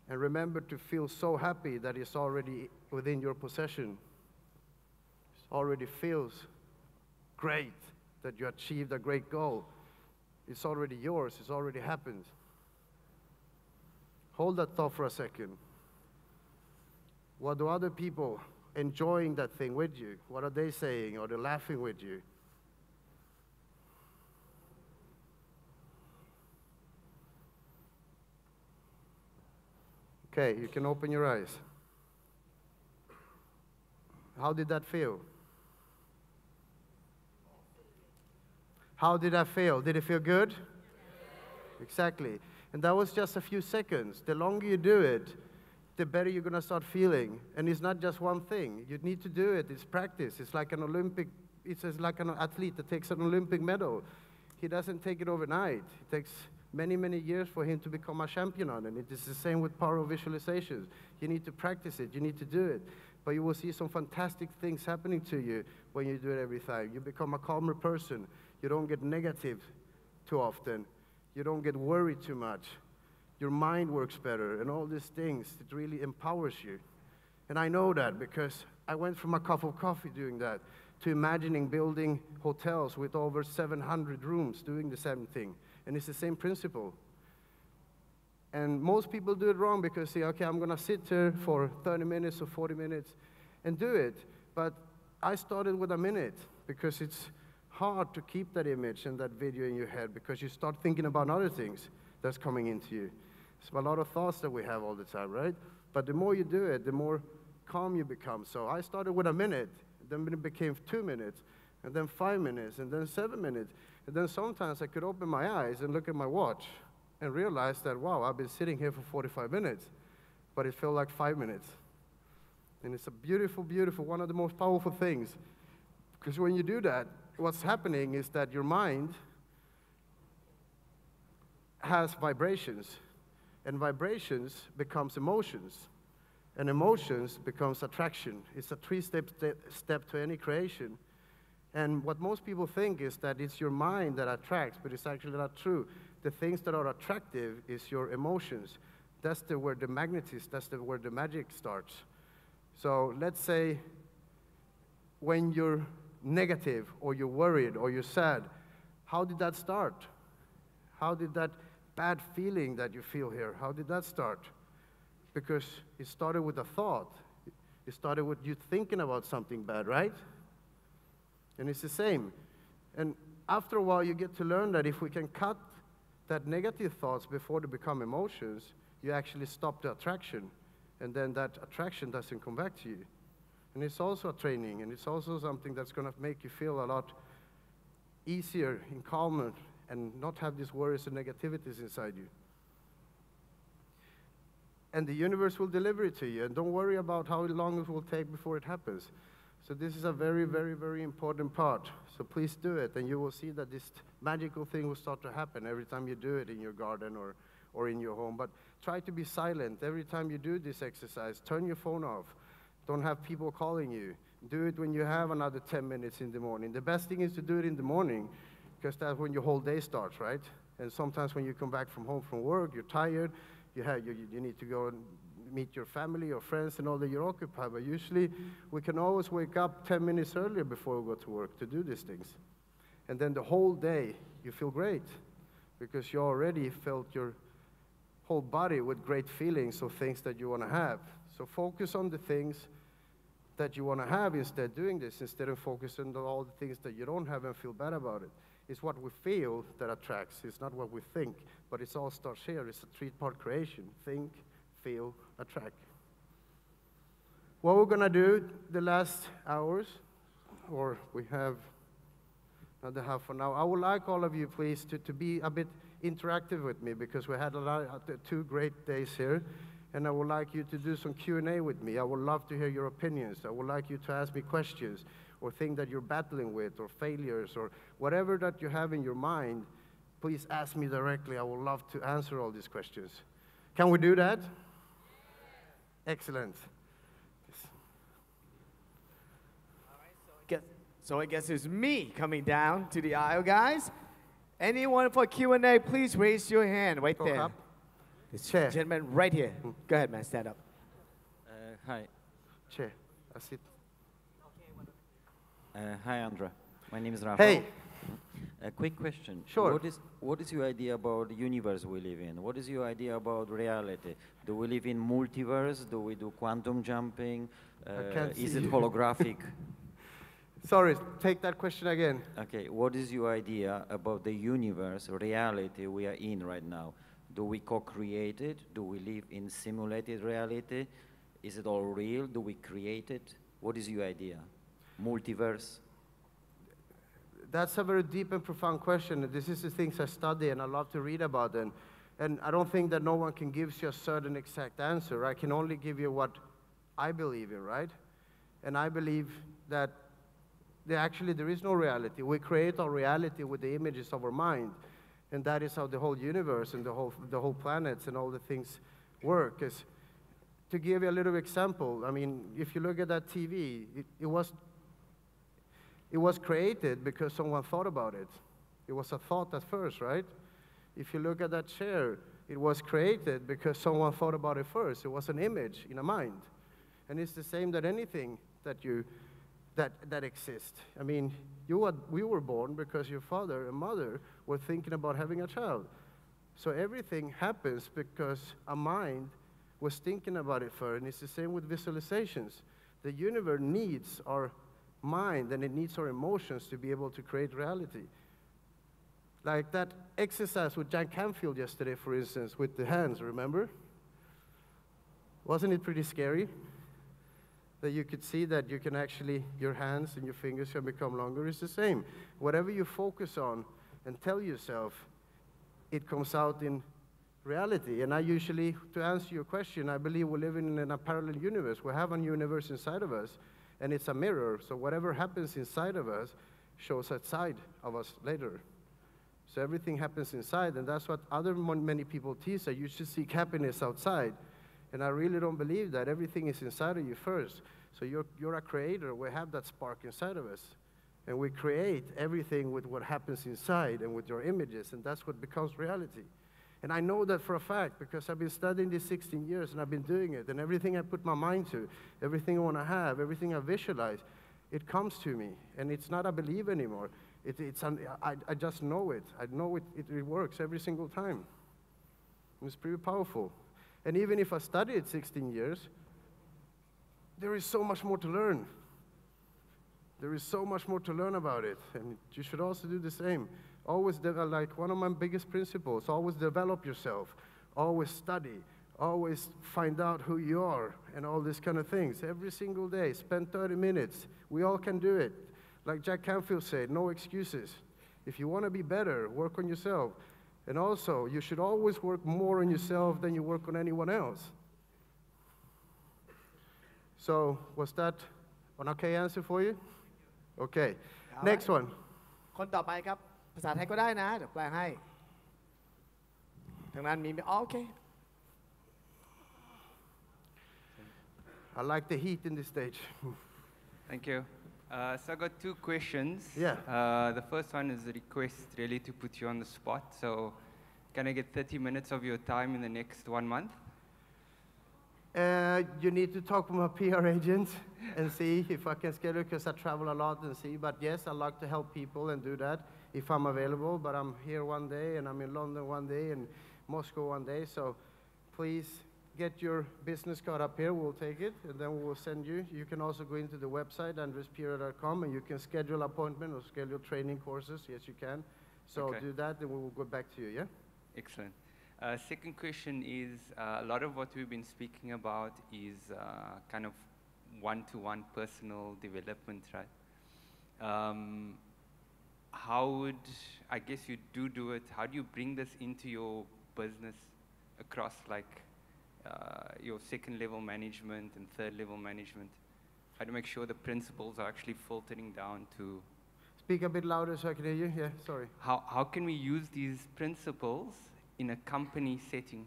Speaker 2: And remember to feel so happy that it's already within your possession. It already feels great that you achieved a great goal. It's already yours, it's already happened. Hold that thought for a second. What do other people enjoying that thing with you? What are they saying? Are they laughing with you? Okay, you can open your eyes. How did that feel? How did I feel? Did it feel good? Exactly. And that was just a few seconds. The longer you do it, the better you're going to start feeling. And it's not just one thing. You need to do it. It's practice. It's like an Olympic, it's like an athlete that takes an Olympic medal. He doesn't take it overnight. It takes many, many years for him to become a champion on it. It is the same with power visualizations. You need to practice it. You need to do it. But you will see some fantastic things happening to you when you do it every time. You become a calmer person. You don't get negative too often. You don't get worried too much. Your mind works better, and all these things, it really empowers you. And I know that because I went from a cup of coffee doing that to imagining building hotels with over 700 rooms doing the same thing. And it's the same principle. And most people do it wrong because they say, okay, I'm going to sit here for 30 minutes or 40 minutes and do it. But I started with a minute because it's hard to keep that image and that video in your head because you start thinking about other things that's coming into you. It's a lot of thoughts that we have all the time, right? But the more you do it, the more calm you become. So I started with a minute, then it became two minutes, and then five minutes, and then seven minutes. And then sometimes I could open my eyes and look at my watch and realize that, wow, I've been sitting here for 45 minutes, but it felt like five minutes. And it's a beautiful, beautiful, one of the most powerful things. Because when you do that, what's happening is that your mind has vibrations, and vibrations becomes emotions, and emotions becomes attraction. It's a three-step step to any creation. And what most people think is that it's your mind that attracts, but it's actually not true. The things that are attractive is your emotions. That's the where the magnetism, that's the where the magic starts. So let's say when you're negative or you're worried or you're sad, how did that start? How did that bad feeling that you feel here, how did that start? Because it started with a thought. It started with you thinking about something bad, right? And it's the same. And after a while, you get to learn that if we can cut that negative thoughts before they become emotions, you actually stop the attraction. And then that attraction doesn't come back to you. And it's also a training, and it's also something that's going to make you feel a lot easier and calmer and not have these worries and negativities inside you. And the universe will deliver it to you. And don't worry about how long it will take before it happens. So this is a very, very, very important part. So please do it, and you will see that this magical thing will start to happen every time you do it in your garden or, or in your home. But try to be silent every time you do this exercise. Turn your phone off. Don't have people calling you. Do it when you have another 10 minutes in the morning. The best thing is to do it in the morning because that's when your whole day starts, right? And sometimes when you come back from home from work, you're tired, you, have, you, you need to go and meet your family or friends and all that you're occupied. But usually we can always wake up 10 minutes earlier before we go to work to do these things. And then the whole day you feel great because you already felt your whole body with great feelings of things that you want to have. So focus on the things that you want to have instead doing this, instead of focusing on all the things that you don't have and feel bad about it. It's what we feel that attracts. It's not what we think, but it's all starts here. It's a three-part creation: think, feel, attract. What we're gonna do the last hours, or we have another half an hour. I would like all of you, please, to, to be a bit interactive with me because we had a lot, uh, two great days here, and I would like you to do some Q&A with me. I would love to hear your opinions. I would like you to ask me questions or things that you're battling with or failures or whatever that you have in your mind. Please ask me directly. I would love to answer all these questions. Can we do that? Excellent.
Speaker 4: Guess- So I guess it's me coming down to the aisle, guys. Anyone for Q&A, please raise your hand right
Speaker 2: Go
Speaker 4: there.
Speaker 2: up.
Speaker 4: This
Speaker 2: Chair.
Speaker 4: gentleman right here. Go ahead, man. Stand up.
Speaker 8: Uh, hi.
Speaker 2: Chair, I sit.
Speaker 8: Uh, hi, Andra. My name is Rafa.
Speaker 2: Hey.
Speaker 8: A quick question.
Speaker 2: Sure.
Speaker 8: What is, what is your idea about the universe we live in? What is your idea about reality? Do we live in multiverse? Do we do quantum jumping? Uh,
Speaker 2: can't
Speaker 8: is
Speaker 2: see
Speaker 8: it
Speaker 2: you.
Speaker 8: holographic? <laughs>
Speaker 2: Sorry, take that question again.
Speaker 8: okay, what is your idea about the universe, reality we are in right now? Do we co-create it? Do we live in simulated reality? Is it all real? Do we create it? What is your idea? Multiverse?
Speaker 2: That's a very deep and profound question. This is the things I study and I love to read about them. And I don't think that no one can give you a certain exact answer. I can only give you what I believe in, right? And I believe that actually there is no reality. We create our reality with the images of our mind. And that is how the whole universe and the whole, the whole planets and all the things work. Is to give you a little example, I mean, if you look at that TV, it, it was it was created because someone thought about it. It was a thought at first, right? If you look at that chair, it was created because someone thought about it first. It was an image in a mind. And it's the same that anything that you that that exists. I mean, you were, we were born because your father and mother were thinking about having a child. So everything happens because a mind was thinking about it first, and it's the same with visualizations. The universe needs our mind and it needs our emotions to be able to create reality. Like that exercise with Jack Canfield yesterday, for instance, with the hands, remember? Wasn't it pretty scary? That you could see that you can actually, your hands and your fingers can become longer. is the same. Whatever you focus on and tell yourself, it comes out in reality. And I usually, to answer your question, I believe we're living in a parallel universe. We have a universe inside of us, and it's a mirror. So whatever happens inside of us shows outside of us later. So everything happens inside, and that's what other many people teach that you should seek happiness outside. And I really don't believe that. Everything is inside of you first. So you're, you're a creator. We have that spark inside of us. And we create everything with what happens inside and with your images, and that's what becomes reality. And I know that for a fact because I've been studying this 16 years and I've been doing it. And everything I put my mind to, everything I want to have, everything I visualize, it comes to me. And it's not a belief anymore. It, it's un, I, I just know it. I know it, it, it works every single time. It's pretty powerful. And even if I studied 16 years, there is so much more to learn. There is so much more to learn about it, and you should also do the same. Always, de- uh, like one of my biggest principles, always develop yourself, always study, always find out who you are, and all these kind of things. Every single day, spend 30 minutes. We all can do it. Like Jack Canfield said, no excuses. If you want to be better, work on yourself. And also, you should always work more on yourself than you work on anyone else. So, was that an okay answer for you? Okay.
Speaker 4: All
Speaker 2: Next one.
Speaker 4: คนต่อไปครับ ภาษาไทยก็ได้นะ เดี๋ยวแปลให้ ทางนั้นมีไหมอ๋อโอเค
Speaker 2: I like the heat in this stage.
Speaker 9: Thank you. Uh, so I got two questions.
Speaker 2: Yeah.
Speaker 9: Uh, the first one is a request really to put you on the spot. So can I get 30 minutes of your time in the next one month?
Speaker 2: Uh, you need to talk with my <laughs> PR agent and see if I can schedule because I travel a lot and see. But yes, I like to help people and do that if I'm available. But I'm here one day and I'm in London one day and Moscow one day. So please get your business card up here. We'll take it and then we'll send you. You can also go into the website andrespira.com and you can schedule appointment or schedule training courses. Yes, you can. So
Speaker 9: Okay.
Speaker 2: do that and we will go back to you. Yeah.
Speaker 9: Excellent. Uh, second question is uh, a lot of what we've been speaking about is uh, kind of one-to-one personal development, right? Um, how would I guess you do do it? How do you bring this into your business across like Uh, your second level management and third level management? How to make sure the principles are actually filtering down to
Speaker 2: Speak a bit louder so I can hear you. Yeah, sorry.
Speaker 9: how, how can we use these principles in a company setting?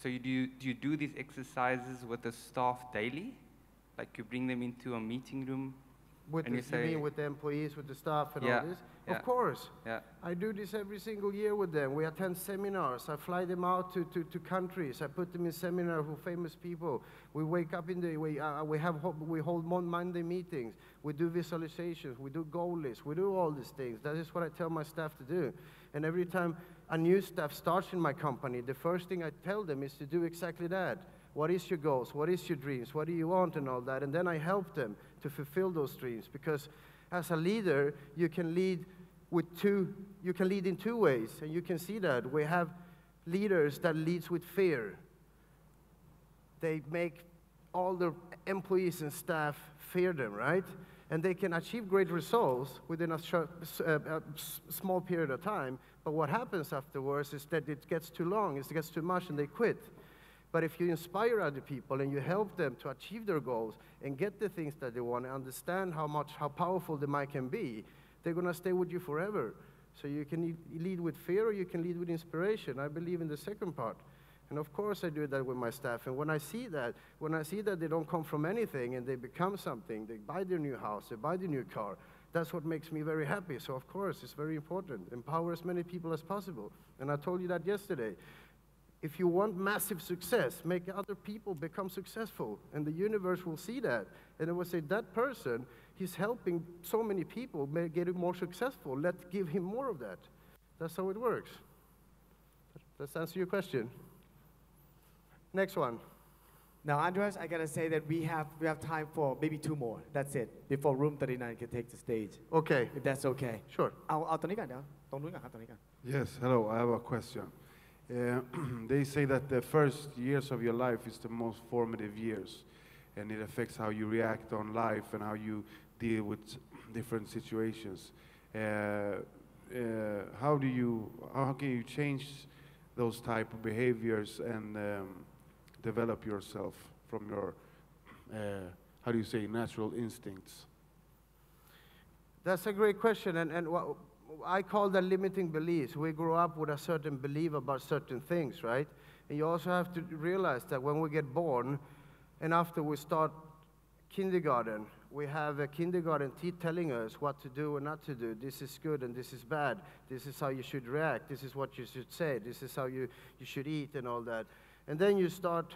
Speaker 9: So you do, do you do these exercises with the staff daily? Like you bring them into a meeting room?
Speaker 2: With
Speaker 9: and
Speaker 2: the,
Speaker 9: you say,
Speaker 2: mean with the employees, with the staff and
Speaker 9: Yeah,
Speaker 2: all this?
Speaker 9: yeah.
Speaker 2: Of course.
Speaker 9: yeah,
Speaker 2: I do this every single year with them. We attend seminars. I fly them out to, to, to countries. I put them in seminars with famous people. We wake up in the, we, uh, we, have, we hold Mon- Monday meetings. We do visualizations. We do goal lists. We do all these things. That is what I tell my staff to do. And every time a new staff starts in my company, the first thing I tell them is to do exactly that. What is your goals? What is your dreams? What do you want and all that? And then I help them to fulfill those dreams because as a leader, you can lead with two, you can lead in two ways. And you can see that. We have leaders that leads with fear. They make all the employees and staff fear them, right? And they can achieve great results within a short, uh, s- small period of time. But what happens afterwards is that it gets too long, it gets too much, and they quit. But if you inspire other people and you help them to achieve their goals and get the things that they want and understand how much, how powerful the mind can be, they're going to stay with you forever. So you can lead with fear or you can lead with inspiration. I believe in the second part. And of course, I do that with my staff. And when I see that, when I see that they don't come from anything and they become something, they buy their new house, they buy their new car, that's what makes me very happy. So, of course, it's very important. Empower as many people as possible. And I told you that yesterday If you want massive success, make other people become successful, and the universe will see that. And it will say, that person, he's helping so many people ma- get it more successful. Let's give him more of that. That's how it works. Does that answer your question? Next one.
Speaker 4: Now, Andres, I gotta say that we have we have time for maybe two more. That's it. Before Room 39 can take the stage.
Speaker 2: Okay,
Speaker 4: If that's okay.
Speaker 2: sure.
Speaker 4: เอาเอาตรงนี้ก่อนเดี๋ยวตรงนู้นก่อนครับตรงนี้ก่อน
Speaker 10: Yes, hello, I have a question. Uh, <clears throat> they say that the first years of your life is the most formative years, and it affects how you react on life and how you deal with <clears throat> different situations. Uh, uh, how do you, how can you change those type of behaviors and um, develop yourself from your, <clears throat> how do you say, natural instincts?
Speaker 2: That's a great question, and, and what I call that limiting beliefs. We grow up with a certain belief about certain things, right? And you also have to realize that when we get born, and after we start kindergarten, we have a kindergarten te- telling us what to do and not to do. This is good and this is bad. This is how you should react. This is what you should say. This is how you, you should eat and all that. And then you start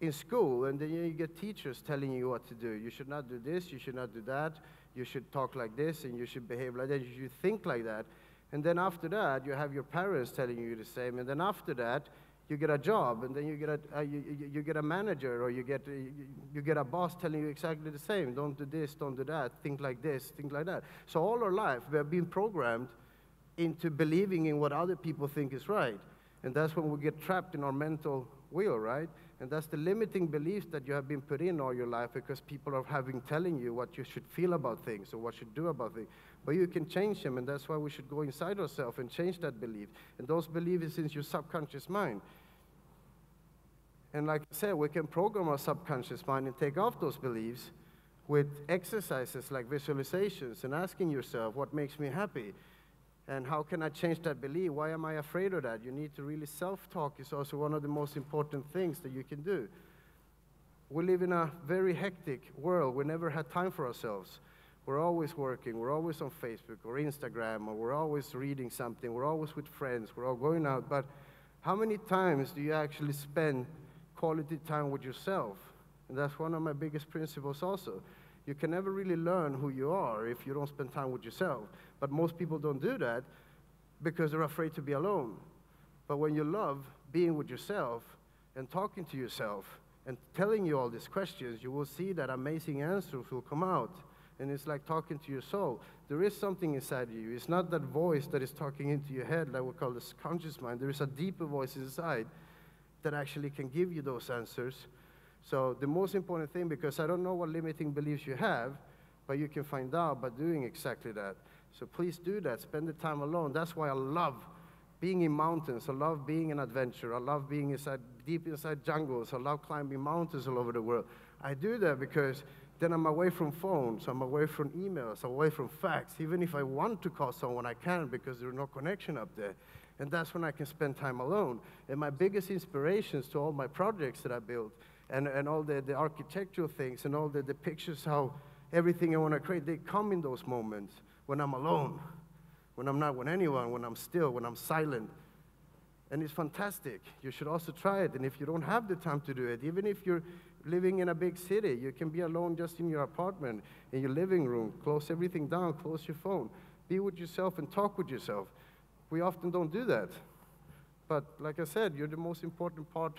Speaker 2: in school, and then you get teachers telling you what to do. You should not do this, you should not do that, you should talk like this, and you should behave like that, you should think like that. And then after that, you have your parents telling you the same. And then after that, you get a job, and then you get a, uh, you, you- get a manager, or you get, you, you get a boss telling you exactly the same. Don't do this, don't do that, think like this, think like that. So all our life, we have been programmed into believing in what other people think is right. And that's when we get trapped in our mental wheel, right? And that's the limiting beliefs that you have been put in all your life because people are having telling you what you should feel about things or what you should do about things. But you can change them, and that's why we should go inside ourselves and change that belief. And those beliefs is in your subconscious mind. And like I said, we can program our subconscious mind and take off those beliefs with exercises like visualizations and asking yourself, what makes me happy? And how can I change that belief? Why am I afraid of that? You need to really self talk, is also one of the most important things that you can do. We live in a very hectic world. We never had time for ourselves. We're always working. We're always on Facebook or Instagram, or we're always reading something. We're always with friends. We're all going out. But how many times do you actually spend quality time with yourself? And that's one of my biggest principles also. You can never really learn who you are if you don't spend time with yourself. But most people don't do that because they're afraid to be alone. But when you love being with yourself and talking to yourself and telling you all these questions, you will see that amazing answers will come out. And it's like talking to your soul. There is something inside of you. It's not that voice that is talking into your head, like we call the conscious mind. There is a deeper voice inside that actually can give you those answers. So the most important thing, because I don't know what limiting beliefs you have, but you can find out by doing exactly that. So please do that. Spend the time alone. That's why I love being in mountains. I love being an adventure. I love being inside, deep inside jungles. I love climbing mountains all over the world. I do that because then I'm away from phones, I'm away from emails, away from facts. Even if I want to call someone, I can't because there's no connection up there. And that's when I can spend time alone. And my biggest inspirations to all my projects that I built and, and all the, the architectural things and all the, the pictures, how everything I want to create, they come in those moments when I'm alone, when I'm not with anyone, when I'm still, when I'm silent. And it's fantastic. You should also try it. And if you don't have the time to do it, even if you're living in a big city. You can be alone just in your apartment, in your living room. Close everything down, close your phone. Be with yourself and talk with yourself. We often don't do that. But like I said, you're the most important part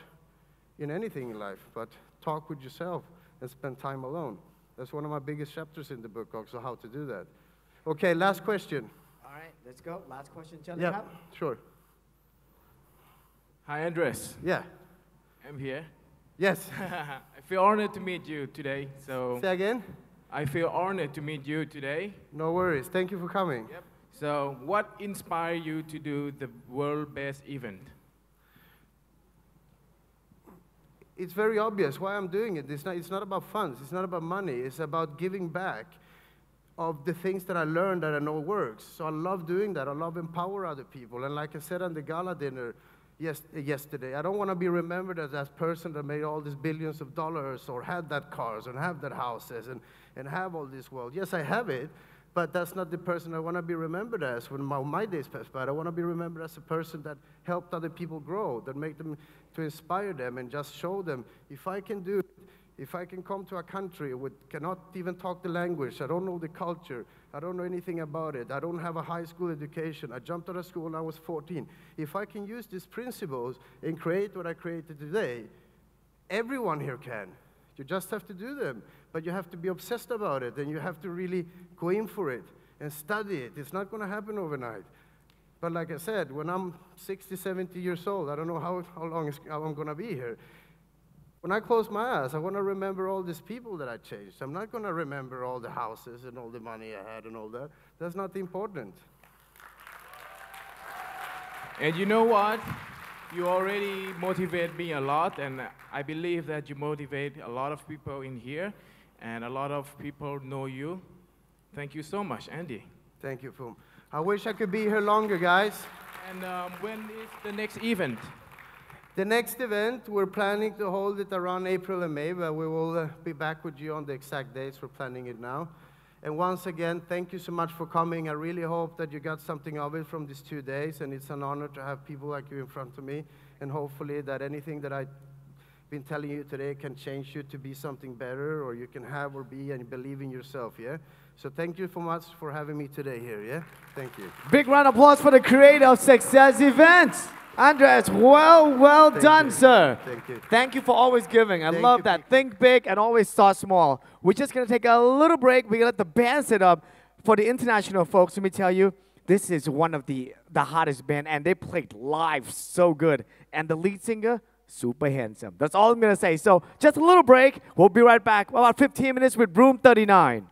Speaker 2: in anything in life. But talk with yourself and spend time alone. That's one of my biggest chapters in the book, also, how to do that. Okay, last question.
Speaker 4: All right, let's go. Last question, Charlie.
Speaker 2: Yeah, sure.
Speaker 11: Hi, Andres.
Speaker 2: Yeah.
Speaker 11: I'm here.
Speaker 2: Yes. <laughs>
Speaker 11: I feel honored to meet you today. So
Speaker 2: Say again?
Speaker 11: I feel honored to meet you today.
Speaker 2: No worries. Thank you for coming.
Speaker 11: Yep. So what inspired you to do the world best event?
Speaker 2: It's very obvious why I'm doing it. It's not, it's not about funds. It's not about money. It's about giving back of the things that I learned that I know works. So I love doing that. I love empower other people. And like I said on the gala dinner, yes, yesterday. I don't want to be remembered as that person that made all these billions of dollars or had that cars and have that houses and, and have all this wealth. Yes, I have it, but that's not the person I want to be remembered as when my, my days pass by. I want to be remembered as a person that helped other people grow, that make them to inspire them and just show them if I can do if I can come to a country with cannot even talk the language, I don't know the culture, I don't know anything about it, I don't have a high school education, I jumped out of school when I was 14. If I can use these principles and create what I created today, everyone here can. You just have to do them, but you have to be obsessed about it and you have to really go in for it and study it. It's not going to happen overnight. But like I said, when I'm 60, 70 years old, I don't know how, how long I'm going to be here. When I close my eyes, I want to remember all these people that I changed. I'm not going to remember all the houses and all the money I had and all that. That's not important.
Speaker 11: And you know what? You already motivate me a lot, and I believe that you motivate a lot of people in here, and a lot of people know you. Thank you so much, Andy.
Speaker 2: Thank you, Fum. I wish I could be here longer, guys.
Speaker 11: And um, when is the next event?
Speaker 2: The next event, we're planning to hold it around April and May, but we will uh, be back with you on the exact dates. We're planning it now. And once again, thank you so much for coming. I really hope that you got something of it from these two days, and it's an honor to have people like you in front of me. And hopefully, that anything that I've been telling you today can change you to be something better, or you can have or be and believe in yourself, yeah? So thank you so much for having me today here, yeah? Thank you.
Speaker 4: Big round of applause for the creator of Success Events. Andres, well, well
Speaker 2: Thank
Speaker 4: done,
Speaker 2: you.
Speaker 4: sir.
Speaker 2: Thank you.
Speaker 4: Thank you for always giving. I
Speaker 2: Thank
Speaker 4: love
Speaker 2: you,
Speaker 4: that. Think big and always start small. We're just going to take a little break. We're going to let the band set up for the international folks. Let me tell you, this is one of the, the hottest band, and they played live so good. And the lead singer, super handsome. That's all I'm going to say. So just a little break. We'll be right back. About 15 minutes with Room 39.